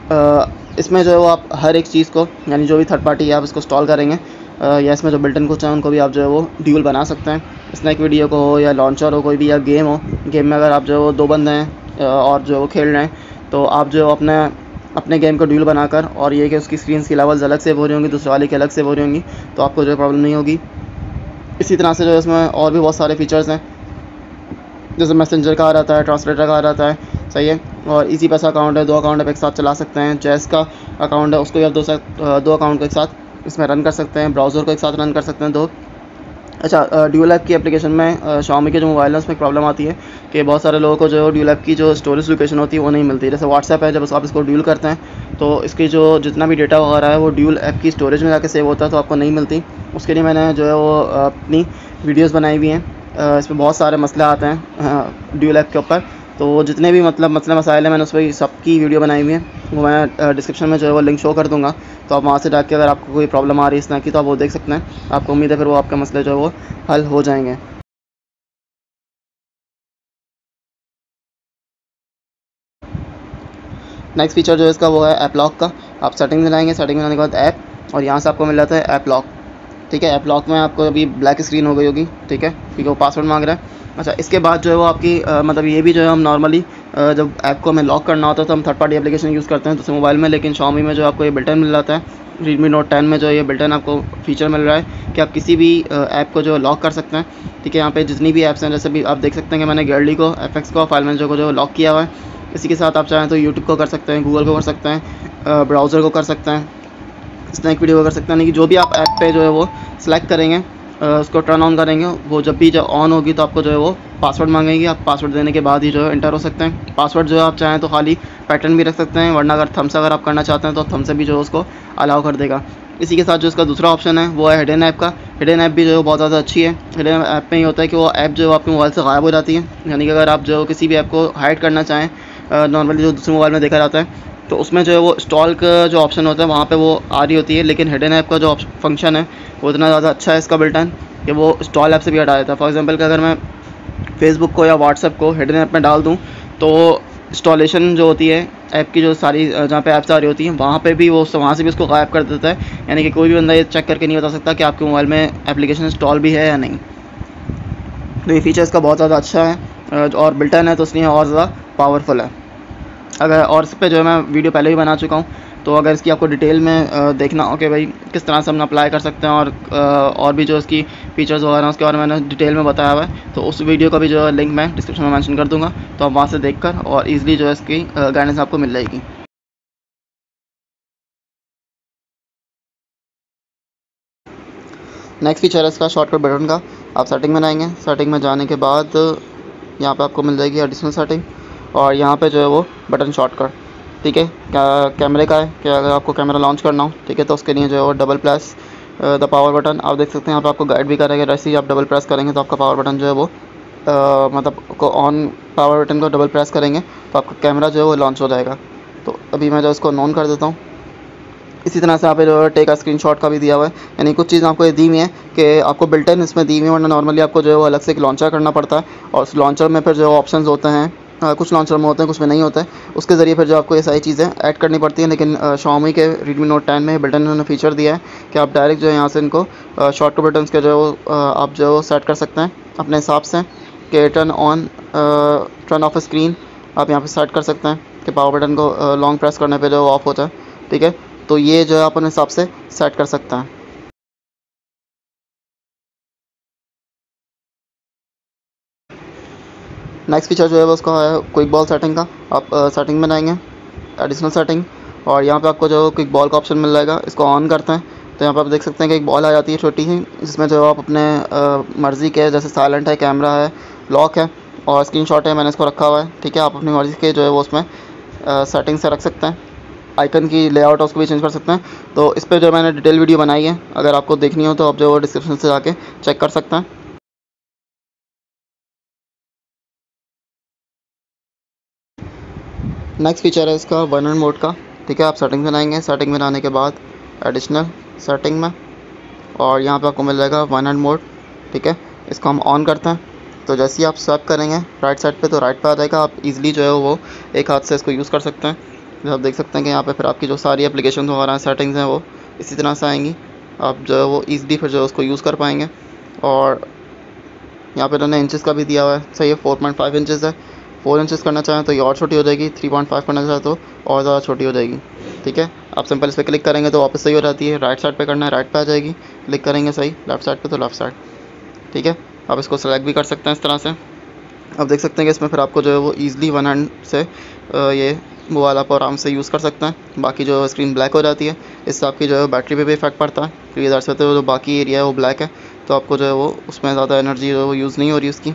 इसमें जो है वो आप हर एक चीज़ को, यानी जो भी थर्ड पार्टी है आप इसको इंस्टॉल करेंगे। या इसमें जो बिल्टन कुछ है, उनको भी आप जो है वो ड्यूल बना सकते हैं। स्नैक वीडियो को हो या लॉन्चर हो, कोई भी या गेम हो। गेम में अगर आप जो है वो दो बंदे हैं और जो वो खेल रहे हैं तो आप जो अपने अपने गेम को ड्यूल बनाकर, और ये कि उसकी स्क्रीन की लेवल्स अलग से हो रही होंगी, दूसरे वाले की अलग से हो रही होंगी तो आपको जो प्रॉब्लम नहीं होगी। इसी तरह से जो है इसमें और भी बहुत सारे फीचर्स हैं। जैसे मैसेंजर का आ रहा है ट्रांसलेटर का आ रहा है, सही है। और इसी पैसा अकाउंट है, दो अकाउंट आप एक साथ चला सकते हैं। जैस का अकाउंट है, उसको भी आप दो दो अकाउंट को एक साथ इसमें रन कर सकते हैं ब्राउज़र को एक साथ रन कर सकते हैं दो। अच्छा ड्यूल ऐप की एप्लीकेशन में शामी के जो मोबाइल है, उसमें एक प्रॉब्लम आती है कि बहुत सारे लोगों को जो ड्यूल ऐप की जो स्टोरेज लोकेशन होती है, वो नहीं मिलती। जैसे व्हाट्सएप है, जब आप इसको ड्यूल करते हैं तो इसकी जो जितना भी डेटा वगैरह है, वो ड्यूल ऐप की स्टोरेज में जाके सेव होता है तो आपको नहीं मिलती। उसके लिए मैंने जो है वो अपनी वीडियोज़ बनाई हुई हैं। इसमें बहुत सारे मसले आते हैं ड्यूल ऐप के ऊपर। तो जितने भी मतलब मसले मसाइल हैं, मैंने उस पर सबकी वीडियो बनाई हुई है। वो मैं डिस्क्रिप्शन में जो है वो लिंक शो कर दूँगा। तो आप वहाँ से जाके अगर आपको कोई प्रॉब्लम आ रही है इस तरह की तो आप वो देख सकते हैं। आपको उम्मीद है फिर वो आपके मसले जो है वो हल हो जाएँगे। नेक्स्ट फीचर जो है इसका वो है ऐप लॉक का। आप सेटिंग में जाएँगे सेटिंग में जाने के बाद ऐप और यहाँ से आपको मिल जाता है ऐप लॉक ठीक है ऐप लॉक में आपको अभी ब्लैक स्क्रीन हो गई होगी। ठीक है, क्योंकि वो पासवर्ड मांग रहा है। अच्छा इसके बाद जो है वो आपकी आ, मतलब ये भी जो है हम नॉर्मली जब ऐप को हमें लॉक करना होता है तो हम थर्ड पार्टी एप्लीकेशन यूज़ करते हैं दूसरे मोबाइल में लेकिन शॉमी में जो आपको ये बिल्टन मिल जाता है Redmi Note 10 में जो ये बिल्टन आपको फीचर मिल रहा है कि आप किसी भी ऐप को जो लॉक कर सकते हैं। ठीक है यहाँ पे जितनी भी ऐप्स हैं जैसे भी आप देख सकते हैं कि मैंने गैलरी को FX को फ़ाइल मैनेजर को जो लॉक किया हुआ है इसी के साथ आप चाहें तो यूट्यूब को कर सकते हैं गूगल को कर सकते हैं ब्राउज़र को कर सकते हैं स्नैक वीडियो को कर सकते हैं यानी कि जो भी आप ऐप पे जो है वो सिलेक्ट करेंगे उसको टर्न ऑन करेंगे। वो जब भी जब ऑन होगी तो आपको जो है वो पासवर्ड मांगेगी। आप पासवर्ड देने के बाद ही जो है इंटर हो सकते हैं। पासवर्ड जो है आप चाहें तो खाली पैटर्न भी रख सकते हैं। वरना अगर थम्स अगर आप करना चाहते हैं तो थम से भी जो है उसको अलाउ कर देगा। इसी के साथ जो इसका दूसरा ऑप्शन है, वो है हिडन ऐप का। हिडन ऐप भी जो है बहुत ज़्यादा अच्छी है। हिडन ऐप में ये होता है कि वो ऐप जो है आपके मोबाइल से गायब हो जाती है। यानी कि अगर आप जो किसी भी ऐप को हाइड करना चाहें नॉर्मली जो दूसरे मोबाइल में देखा जाता है तो उसमें जो है वो इंस्टॉल का जो ऑप्शन होता है, वहाँ पे वो आ रही होती है, लेकिन हिडन ऐप का जो फ़ंक्शन है, वो इतना ज़्यादा अच्छा है इसका बिल्टन कि वो इंस्टॉल ऐप से भी हटा देता है। फॉर एग्जांपल कि अगर मैं फेसबुक को या व्हाट्सएप को हिडन ऐप में डाल दूँ तो इंस्टॉलेशन जो होती है ऐप की जो सारी जहाँ पे ऐप्स आ रही होती हैं, वहाँ पे भी वो वहाँ से भी उसको गायब कर देता है। यानी कि कोई भी बंदा ये चेक करके नहीं बता सकता कि आपके मोबाइल में एप्लीकेशन इंस्टॉल भी है या नहीं। तो ये फीचर इसका बहुत ज़्यादा अच्छा है और बिल्टन है तो इसलिए और ज़्यादा पावरफुल है। अगर, और इस पर जो है मैं वीडियो पहले भी बना चुका हूँ तो अगर इसकी आपको डिटेल में देखना हो कि भाई किस तरह से हम अप्लाई कर सकते हैं और और भी जो इसकी फीचर्स वगैरह हैं, उसके बारे में मैंने डिटेल में बताया हुआ है तो उस वीडियो का भी जो है लिंक मैं डिस्क्रिप्शन में मैंशन कर दूँगा तो आप वहाँ से देख कर और ईज़िली जो है इसकी गाइडेंस आपको मिल जाएगी। नेक्स्ट फीचर है इसका शॉर्टकट बटन का, आप सेटिंग में आएँगे सेटिंग में जाने के बाद यहाँ पे आपको मिल जाएगी एडिशनल सेटिंग और यहाँ पे जो है वो बटन शॉर्टकट ठीक है? कैमरे का है? कि अगर आपको कैमरा लॉन्च करना हो ठीक है? तो उसके लिए जो है वो double press the power button आप देख सकते हैं यहाँ पे आपको गाइड भी करेंगे। जैसे ही आप डबल प्रेस करेंगे तो आपका पावर बटन जो है वो आ, मतलब को ऑन पावर बटन को डबल प्रेस करेंगे तो आपका कैमरा जो है वो लॉन्च हो जाएगा। तो अभी मैं जो इसको नॉन कर देता हूँ। इसी तरह से यहाँ पे जो है टेक स्क्रीन शॉट का भी दिया हुआ है। यानी कुछ चीज़ आपको ये दी हुई है कि आपको बिल्टन इसमें दी हुई है वरना नॉर्मली आपको जो है वो अलग से एक लॉन्चर करना पड़ता है। और उस लॉन्चर में फिर जो ऑप्शन होते हैं। कुछ लॉन्चर में होते हैं, कुछ में नहीं होते हैं। उसके ज़रिए फिर जो आपको ये सारी चीज़ें ऐड करनी पड़ती हैं, लेकिन शॉमी के Redmi नोट टेन में बटन इन्होंने फीचर दिया है कि आप डायरेक्ट जो है यहाँ से इनको शॉर्ट बटन के जो है आप जो है सेट कर सकते हैं, अपने हिसाब से कि turn on turn off screen आप यहाँ पर सेट कर सकते हैं कि पावर बटन को लॉन्ग प्रेस करने पर जो ऑफ़ होता है, ठीक है? तो ये जो है आप अपने हिसाब से सेट कर सकते हैं। नेक्स्ट फीचर जो है उसका है क्विक बॉल सेटिंग का। आप सेटिंग में आएँगे एडिशनल सेटिंग और यहाँ पे आपको जो है क्विक बॉल का ऑप्शन मिल जाएगा, इसको ऑन करते हैं। तो यहाँ पे आप देख सकते हैं कि एक बॉल आ जाती है छोटी सी, जिसमें जो आप अपने मर्ज़ी के, जैसे साइलेंट है कैमरा है लॉक है, और स्क्रीन शॉट है, मैंने इसको रखा हुआ है। ठीक है, आप अपनी मर्ज़ी के जो है वो उसमें सेटिंग से रख सकते हैं। आइकन की लेआउट है, उसको भी चेंज कर सकते हैं। तो इस पर जो मैंने डिटेल वीडियो बनाई है, अगर आपको देखनी हो तो आप जो डिस्क्रिप्शन से जाके चेक कर सकते हैं। नेक्स्ट फीचर है इसका वन एंड मोड का। ठीक है, आप सेटिंग में आएँगे सेटिंग में आने के बाद एडिशनल सेटिंग में और यहाँ पे आपको मिल जाएगा वन एंड मोड ठीक है, इसको हम ऑन करते हैं। तो जैसे ही आप स्वैप करेंगे राइट साइड पे तो राइट पे आ जाएगा। आप इजीली जो है वो एक हाथ से इसको यूज़ कर सकते हैं। जो आप देख सकते हैं कि यहाँ पे फिर आपकी जो सारी एप्लीकेशन वगैरह हैं सेटिंग्स हैं, वो इसी तरह से आएँगी। आप जो है वो ईजली फिर जो है उसको यूज़ कर पाएँगे। और यहाँ पे उन्होंने इंचज़ का भी दिया हुआ है। सही है फोर पॉइंट फाइव इंचज़ है। फोर इंचज़ करना चाहें तो ये और छोटी हो जाएगी, थ्री पॉइंट फाइव करना चाहें तो और ज़्यादा छोटी हो जाएगी, ठीक है? आप सिंपल इस पर क्लिक करेंगे तो वापस सही हो जाती है, राइट साइड पे करना है, राइट पे आ जाएगी, क्लिक करेंगे सही, लेफ़्ट साइड पे तो लेफ़्ट साइड, ठीक है? आप इसको सेलेक्ट भी कर सकते हैं इस तरह से। आप देख सकते हैं कि इसमें फिर आपको जो है वो ईज़िली वन हैंड से ये मोबाइल आप आराम से यूज़ कर सकते हैं। बाकी जो स्क्रीन ब्लैक हो जाती है, इससे आपकी जो है बैटरी पे भी इफ़ेक्ट पड़ता है। क्योंकि तो जो बाकी एरिया है वो ब्लैक है तो आपको जो है वो उसमें ज़्यादा एनर्जी जो है वो यूज़ नहीं हो रही उसकी।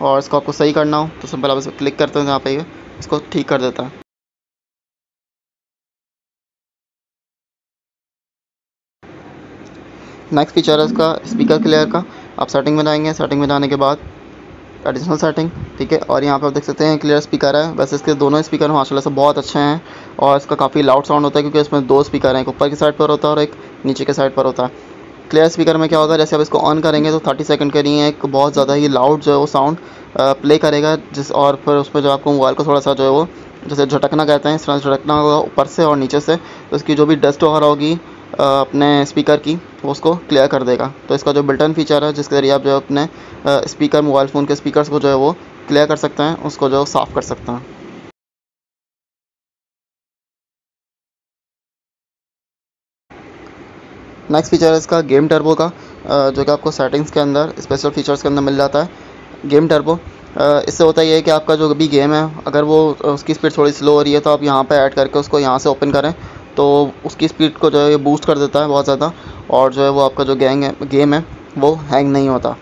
और इसको आपको सही करना हो तो सिंपल आप पर क्लिक करते हैं यहाँ पे इसको ठीक कर देता है। नेक्स्ट फीचर है इसका स्पीकर क्लियर का। आप सेटिंग में जाएँगे सेटिंग में जाने के बाद एडिशनल सेटिंग ठीक है? और यहाँ पर आप देख सकते हैं क्लियर स्पीकर है। वैसे इसके दोनों स्पीकर माशाल्लाह से बहुत अच्छे हैं, और इसका काफ़ी लाउड साउंड होता है, क्योंकि इसमें दो स्पीकर हैं। एक ऊपर की साइड पर होता है और एक नीचे के साइड पर होता है। क्लियर स्पीकर में क्या होगा जैसे आप इसको ऑन करेंगे तो 30 सेकंड के लिए एक बहुत ज़्यादा ही लाउड जो है वो साउंड प्ले करेगा, जिस, और फिर उस पर जो आपको मोबाइल को थोड़ा सा जो है वो, जैसे झटकना कहते हैं, इस तरह झटकना होगा ऊपर से और नीचे से तो इसकी जो भी डस्ट वगैरह होगी अपने स्पीकर की, वो उसको क्लियर कर देगा। तो इसका जो बिल्टन फीचर है, जिसके ज़रिए आप जो अपने स्पीकर मोबाइल फ़ोन के स्पीकर को जो है वो क्लियर कर सकते हैं, उसको जो साफ़ कर सकते हैं। नेक्स्ट फीचर है इसका गेम टर्बो का जो कि आपको सेटिंग्स के अंदर स्पेशल फीचर्स के अंदर मिल जाता है। गेम टर्बो इससे होता ये है कि आपका जो भी गेम है, अगर वो उसकी स्पीड थोड़ी स्लो हो रही है तो आप यहाँ पे ऐड करके उसको यहाँ से ओपन करें। तो उसकी स्पीड को जो है ये बूस्ट कर देता है बहुत ज़्यादा, और जो है वो आपका जो गैंग है गेम है, वो हैंग नहीं होता।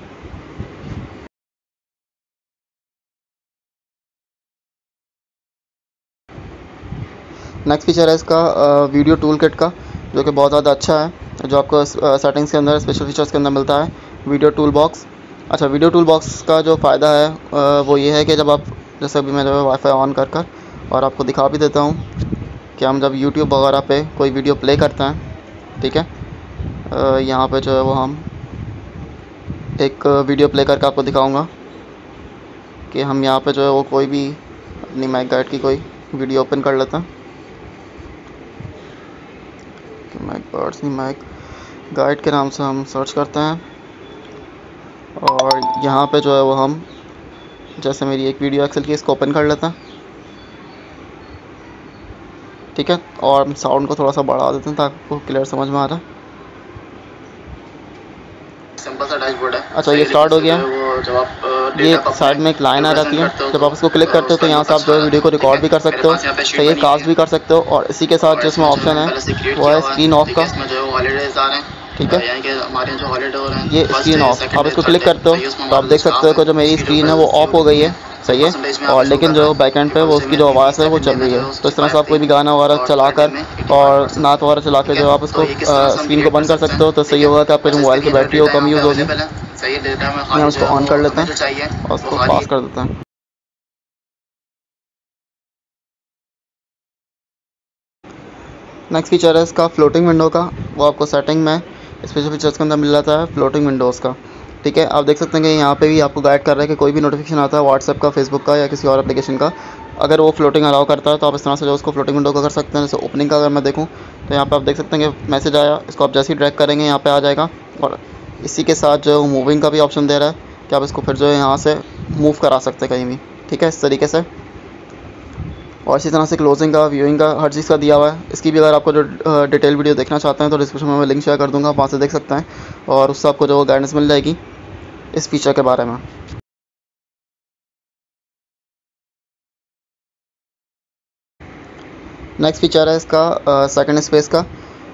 नेक्स्ट फीचर है इसका वीडियो टूल किट का, जो कि बहुत ज़्यादा अच्छा है। जो आपको सेटिंग्स के अंदर स्पेशल फीचर्स के अंदर मिलता है वीडियो टूल बॉक्स अच्छा वीडियो टूल बॉक्स का जो फ़ायदा है वो ये है कि जब आप, जैसे अभी मैं जो है वाईफाई ऑन कर कर और आपको दिखा भी देता हूँ कि हम जब यूट्यूब वगैरह पे कोई वीडियो प्ले करते हैं, ठीक है? यहाँ पे जो है वो हम एक वीडियो प्ले करके आपको दिखाऊँगा कि हम यहाँ पे जो है वो कोई भी अपनी माइक गाइड की कोई वीडियो ओपन कर लेते हैं। माइक बर्ड्स नहीं माइक गाइड के नाम से हम सर्च करते हैं। और यहाँ पे जो है वो हम जैसे मेरी एक वीडियो एक्सेल की इसको ओपन कर लेते हैं। ठीक है? और साउंड को थोड़ा सा बढ़ा देते हैं ताकि आपको क्लियर समझ में आ रहा है। सिंपल सा डैशबोर्ड है। अच्छा ये स्टार्ट हो गया। वो जब आप ये साइड में एक लाइन आ जाती है। जब आप उसको क्लिक करते हो तो यहाँ से आप जो है वीडियो को रिकॉर्ड भी कर सकते हो तो ये कास्ट भी कर सकते हो और इसी के साथ जो इसमें ऑप्शन है, वो है स्क्रीन ऑफ़ का। ठीक है? ये स्क्रीन ऑफ़ आप इसको क्लिक करते हो। तो आप देख सकते हो कि जो मेरी स्क्रीन है वो ऑफ़ हो गई है। सही है? और लेकिन जो बैक एंड पे वो उसकी जो आवाज़ है वो चल रही है। तो इस तरह से आप कोई भी गाना वगैरह चलाकर और नात वगैरह चला कर जो आप उसको स्क्रीन को बंद कर सकते हो तो सही होगा कि आपके मोबाइल की बैटरी हो कम यूज़ होगी। मैं उसको ऑन कर लेते हैं और उसको पास कर देते हैं। नेक्स्ट फीचर है इसका फ्लोटिंग विंडो का वो आपको सेटिंग में स्पेशल फीचर्स के अंदर मिल जाता है फ्लोटिंग विंडोज़ का। ठीक है? आप देख सकते हैं कि यहाँ पे भी आपको गाइड कर रहा है कि कोई भी नोटिफिकेशन आता है व्हाट्सअप का फेसबुक का या किसी और एप्लीकेशन का। अगर वो फ्लोटिंग अलाउ करता है तो आप इस तरह से जो उसको फ्लोटिंग विंडो का कर सकते हैं। जैसे ओपनिंग का अगर मैं देखूँ तो यहाँ पर आप देख सकते हैं कि मैसेज आया, इसको आप जैसे ही ड्रैग करेंगे, यहाँ पर आ जाएगा। और इसी के साथ जो मूविंग का भी ऑप्शन दे रहा है कि आप इसको फिर जो है यहाँ से मूव करा सकते हैं कहीं भी। ठीक है? इस तरीके से। और इसी तरह से क्लोजिंग का व्यूइंग का, हर चीज़ का दिया हुआ है। इसकी भी अगर आपको जो डिटेल वीडियो देखना चाहते हैं तो डिस्क्रिप्शन में मैं लिंक शेयर कर दूँगा वहाँ से देख सकते हैं। और उससे आपको जो गाइडेंस मिल जाएगी, इस फीचर के बारे में। नेक्स्ट फीचर है इसका सेकंड स्पेस का।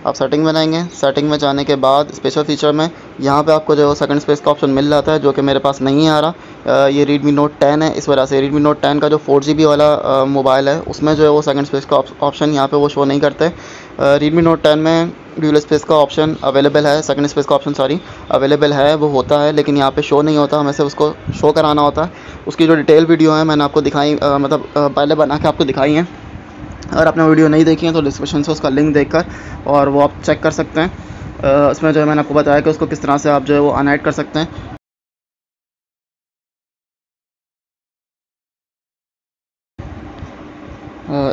आप सेटिंग में जाएँगे सेटिंग में जाने के बाद स्पेशल फीचर में यहाँ पे आपको जो है सेकंड स्पेस का ऑप्शन मिल जाता है, जो कि मेरे पास नहीं आ रहा। ये Redmi Note 10 है, इस वजह से Redmi Note 10 का जो फोर जी वाला मोबाइल है, उसमें जो है वो सेकंड स्पेस का ऑप्शन यहाँ पे वो शो नहीं करते। Redmi Note 10 में ड्यूल स्पेस का ऑप्शन अवेलेबल है सेकंड स्पेस का ऑप्शन सॉरी अवेलेबल है, वो होता है, लेकिन यहाँ पे शो नहीं होता, हमें से उसको शो कराना होता। है उसकी जो डिटेल वीडियो है, मैंने आपको दिखाई मतलब पहले बना के आपको दिखाई है। अगर आपने वीडियो नहीं देखी है तो डिस्क्रिप्शन से उसका लिंक देखकर और वो आप चेक कर सकते हैं। उसमें जो है मैंने आपको बताया कि उसको किस तरह से आप जो है वो अनहाइड कर सकते हैं।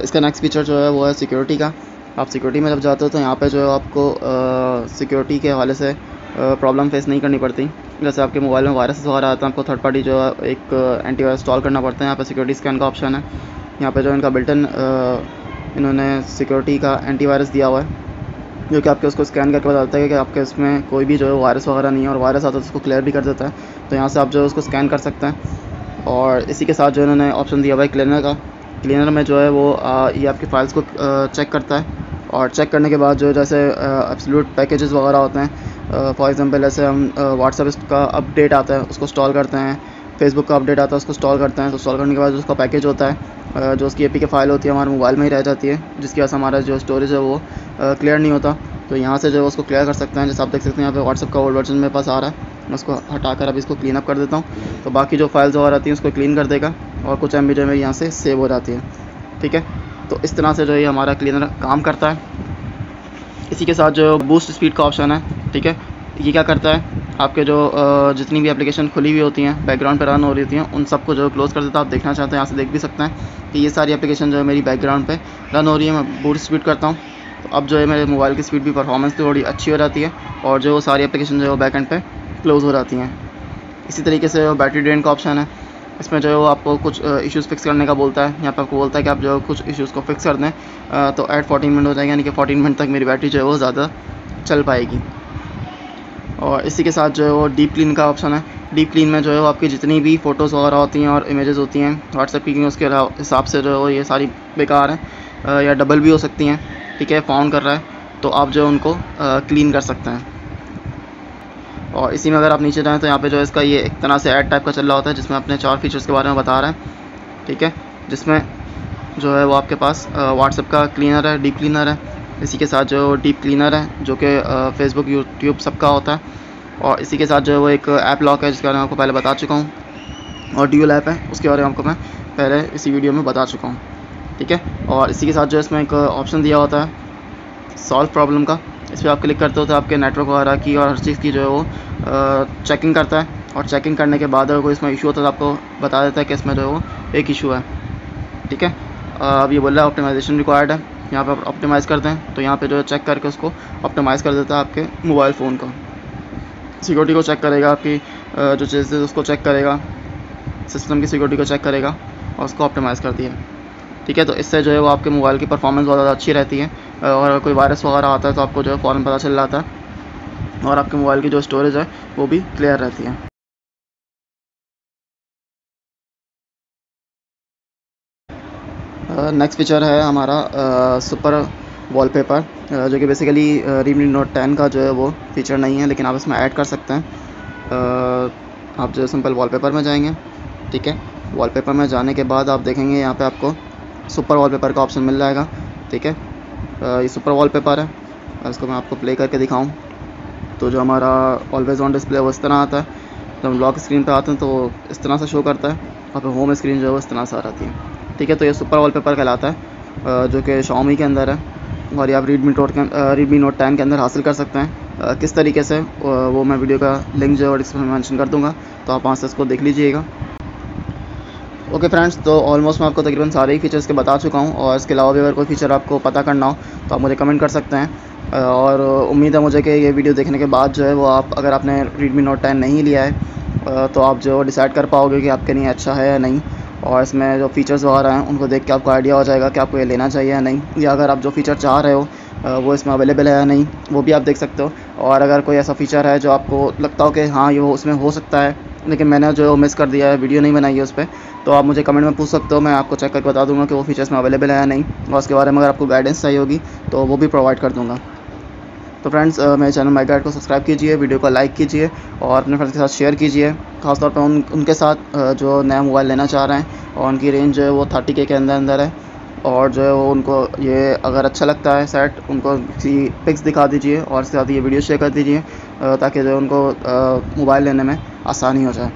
इसका नेक्स्ट फीचर जो है वो है सिक्योरिटी का। आप सिक्योरिटी में जब जाते हो तो यहाँ पे जो है आपको सिक्योरिटी के हवाले से प्रॉब्लम फेस नहीं करनी पड़ती। जैसे आपके मोबाइल में वायरस वगैरह आता है, आपको थर्ड पार्टी जो है एक एंटीवायरस इंस्टॉल करना पड़ता है। यहाँ पे सिक्योरिटी स्कैन का ऑप्शन है। यहाँ पे जो इनका बिल्टन इन्होंने सिक्योरिटी का एंटीवायरस दिया हुआ है, जो कि आपके उसको स्कैन करके बताता है कि आपके इसमें कोई भी जो है वायरस वगैरह नहीं है और वायरस आता है उसको क्लियर भी कर देता है। तो यहाँ से आप जो है उसको स्कैन कर सकते हैं। और इसी के साथ जो इन्होंने ऑप्शन दिया हुआ है क्लीनर का। क्लीनर में जो है वो ये आपकी फ़ाइल्स को चेक करता है। और चेक करने के बाद जो जैसे एब्सोल्यूट पैकेजेस वगैरह होते हैं फॉर एग्जांपल जैसे हम व्हाट्सएप का अपडेट आता है, उसको इंस्टॉल करते हैं। फेसबुक का अपडेट आता है, उसको इंस्टॉल करते हैं। तो इंस्टॉल करने के बाद उसका पैकेज होता है जो उसकी ए की फ़ाइल होती है, हमारे मोबाइल में ही रह जाती है, जिसकी वजह से हमारा जो स्टोरेज है वो क्लियर नहीं होता। तो यहाँ से जो है उसको क्लियर कर सकते हैं, जैसे आप देख सकते हैं यहाँ पे व्हाट्सअप का ओल्ड वर्जन मेरे पास आ रहा है। मैं उसको हटाकर अभी इसको क्लीन अप कर देता हूँ। तो बाकी जो फाइल्स वगैरह आती हैं, उसको क्लीन कर देगा और कुछ एम बी जो है यहाँ से सेव हो जाती है। ठीक है? तो इस तरह से जो है हमारा क्लीनर काम करता है। इसी के साथ जो बूस्ट स्पीड का ऑप्शन है, ठीक है? ये क्या करता है? आपके जो जितनी भी एप्लीकेशन खुली हुई होती हैं बैकग्राउंड पर रन हो रही होती हैं, उन सबको जो क्लोज़ कर देता है, आप देखना चाहते हैं, यहाँ से देख भी सकते हैं कि ये सारी एप्लीकेशन जो है मेरी बैकग्राउंड पे रन हो रही है। मैं बूट स्पीड करता हूँ। तो अब जो है मेरे मोबाइल की स्पीड भी परफॉर्मेंस थोड़ी अच्छी हो जाती है और जो सारी एप्लीकेशन जो है बैक एंड पर क्लोज़ हो जाती हैं। इसी तरीके से बैटरी ड्रेन का ऑप्शन है। इसमें जो है वो आपको कुछ इश्यूज़ फिक्स करने का बोलता है। यहाँ पर आपको बोलता है कि आप जो कुछ इश्यूज़ को फिक्स कर दें तो एट फोर्टीन मिनट हो जाएगा, यानी कि फोर्टीन मिनट तक मेरी बैटरी जो है वो ज़्यादा चल पाएगी। और इसी के साथ जो है वो डीप क्लीन का ऑप्शन है। डीप क्लीन में जो है वो आपकी जितनी भी फ़ोटोज़ वगैरह होती हैं और इमेजेस होती हैं व्हाट्सएप की, उसके हिसाब से जो है वो ये सारी बेकार हैं या डबल भी हो सकती हैं, ठीक है फाउंड कर रहा है तो आप जो है उनको क्लीन कर सकते हैं। और इसी में अगर आप नीचे जाएँ तो यहाँ पे जो है इसका ये एक तरह से ऐड टाइप का चल रहा होता है, जिसमें अपने चार फीचर्स के बारे में बता रहा है, ठीक है, जिसमें जो है वो आपके पास व्हाट्सएप का क्लीनर है डीप क्लीनर है इसी के साथ जो डीप क्लीनर है, जो कि फेसबुक यूट्यूब सबका होता है। और इसी के साथ जो है वो एक ऐप लॉक है, जिसके बारे में आपको पहले बता चुका हूँ। और ड्यूल ऐप है, उसके बारे में आपको मैं पहले इसी वीडियो में बता चुका हूँ। ठीक है? और इसी के साथ जो इसमें एक ऑप्शन दिया होता है सॉल्व प्रॉब्लम का। इस पर आप क्लिक करते हो तो आपके नेटवर्क वगैरह की और हर चीज़ की जो है वो चेकिंग करता है। और चेकिंग करने के बाद अगर कोई इसमें इशू होता है तो आपको बता देता है कि इसमें जो है वो एक इशू है। ठीक है? अब ये बोल रहा है ऑप्टिमाइजेशन रिक्वायर्ड है। यहाँ पर आप ऑप्टिमाइज़ करते हैं। तो यहाँ पे जो है चेक करके उसको ऑप्टिमाइज़ कर देता है आपके मोबाइल फ़ोन को। सिक्योरिटी को चेक करेगा, आपकी जो चीज़ उसको चेक करेगा। सिस्टम की सिक्योरिटी को चेक करेगा और उसको ऑप्टिमाइज़ कर दिया ठीक है तो इससे जो है वो आपके मोबाइल की परफॉर्मेंस बहुत ज़्यादा अच्छी रहती है। और कोई वायरस वगैरह आता है तो आपको जो है फ़ौरन पता चल जाता है। और आपके मोबाइल की जो स्टोरेज है वो भी क्लियर रहती है। नेक्स्ट फीचर है हमारा सुपर वॉलपेपर जो कि बेसिकली रीमी नोट टेन का जो है वो फीचर नहीं है, लेकिन आप इसमें ऐड कर सकते हैं। आप जो सिंपल वॉलपेपर में जाएँगे, ठीक है? वॉलपेपर में जाने के बाद आप देखेंगे यहाँ पे आपको सुपर वॉलपेपर का ऑप्शन मिल जाएगा, ठीक है? ये सुपर वॉलपेपर है। इसको मैं आपको प्ले करके दिखाऊँ। तो जो हमारा ऑलवेज ऑन डिस्प्ले वो इस तरह आता है। जब हम लॉक स्क्रीन पे आते हैं तो इस तरह से शो करता है, और फिर होम स्क्रीन जो है वो इस तरह से आ जाती है। ठीक है तो ये सुपर वॉलपेपर कहलाता है जो कि शॉमी के अंदर है, और ये आप रीडमी नोट के रीडमी नोट टेन के अंदर हासिल कर सकते हैं। किस तरीके से वो मैं वीडियो का लिंक जो है डिस्क्रिप्शन में मैंशन कर दूँगा तो आप वहाँ से इसको देख लीजिएगा। ओके okay फ्रेंड्स तो ऑलमोस्ट मैं आपको तकरीबन सारे ही फीचर्स के बता चुका हूँ, और इसके अलावा भी अगर कोई फीचर आपको पता करना हो तो आप मुझे कमेंट कर सकते हैं। और उम्मीद है मुझे कि ये वीडियो देखने के बाद जो है, वो आप, अगर आपने Redmi Note 10 नहीं लिया है तो आप जो डिसाइड कर पाओगे कि आपके लिए अच्छा है या नहीं। और इसमें जो फीचर्स वगैरह हैं, उनको देख के आपको आइडिया हो जाएगा कि आपको ये लेना चाहिए या नहीं। या अगर आप जो फ़ीचर चाह रहे हो वो इसमें अवेलेबल है या नहीं, वो भी आप देख सकते हो। और अगर कोई ऐसा फ़ीचर है जो आपको लगता हो कि हाँ ये उसमें हो सकता है, लेकिन मैंने जो मिस कर दिया है वीडियो नहीं बनाई है उस पर तो आप मुझे कमेंट में पूछ सकते हो, मैं आपको चेक करके बता दूँगा कि वो फीचर्स में अवेलेबल है या नहीं। और उसके बारे में अगर आपको गाइडेंस चाहिए होगी तो वो भी प्रोवाइड कर दूँगा। तो फ्रेंड्स मेरे चैनल माई गाइड को सब्सक्राइब कीजिए वीडियो को लाइक कीजिए और अपने फ्रेंड्स के साथ शेयर कीजिए। खासतौर पर उन, उनके साथ जो नया मोबाइल लेना चाह रहे हैं, और उनकी रेंज जो है वो थर्टी के अंदर अंदर है। और जो है वो उनको, ये अगर अच्छा लगता है सेट उनको पिक्स दिखा दीजिए और इसके साथ ये वीडियो शेयर कर दीजिए ताकि जो उनको मोबाइल लेने में आसानी हो जाए।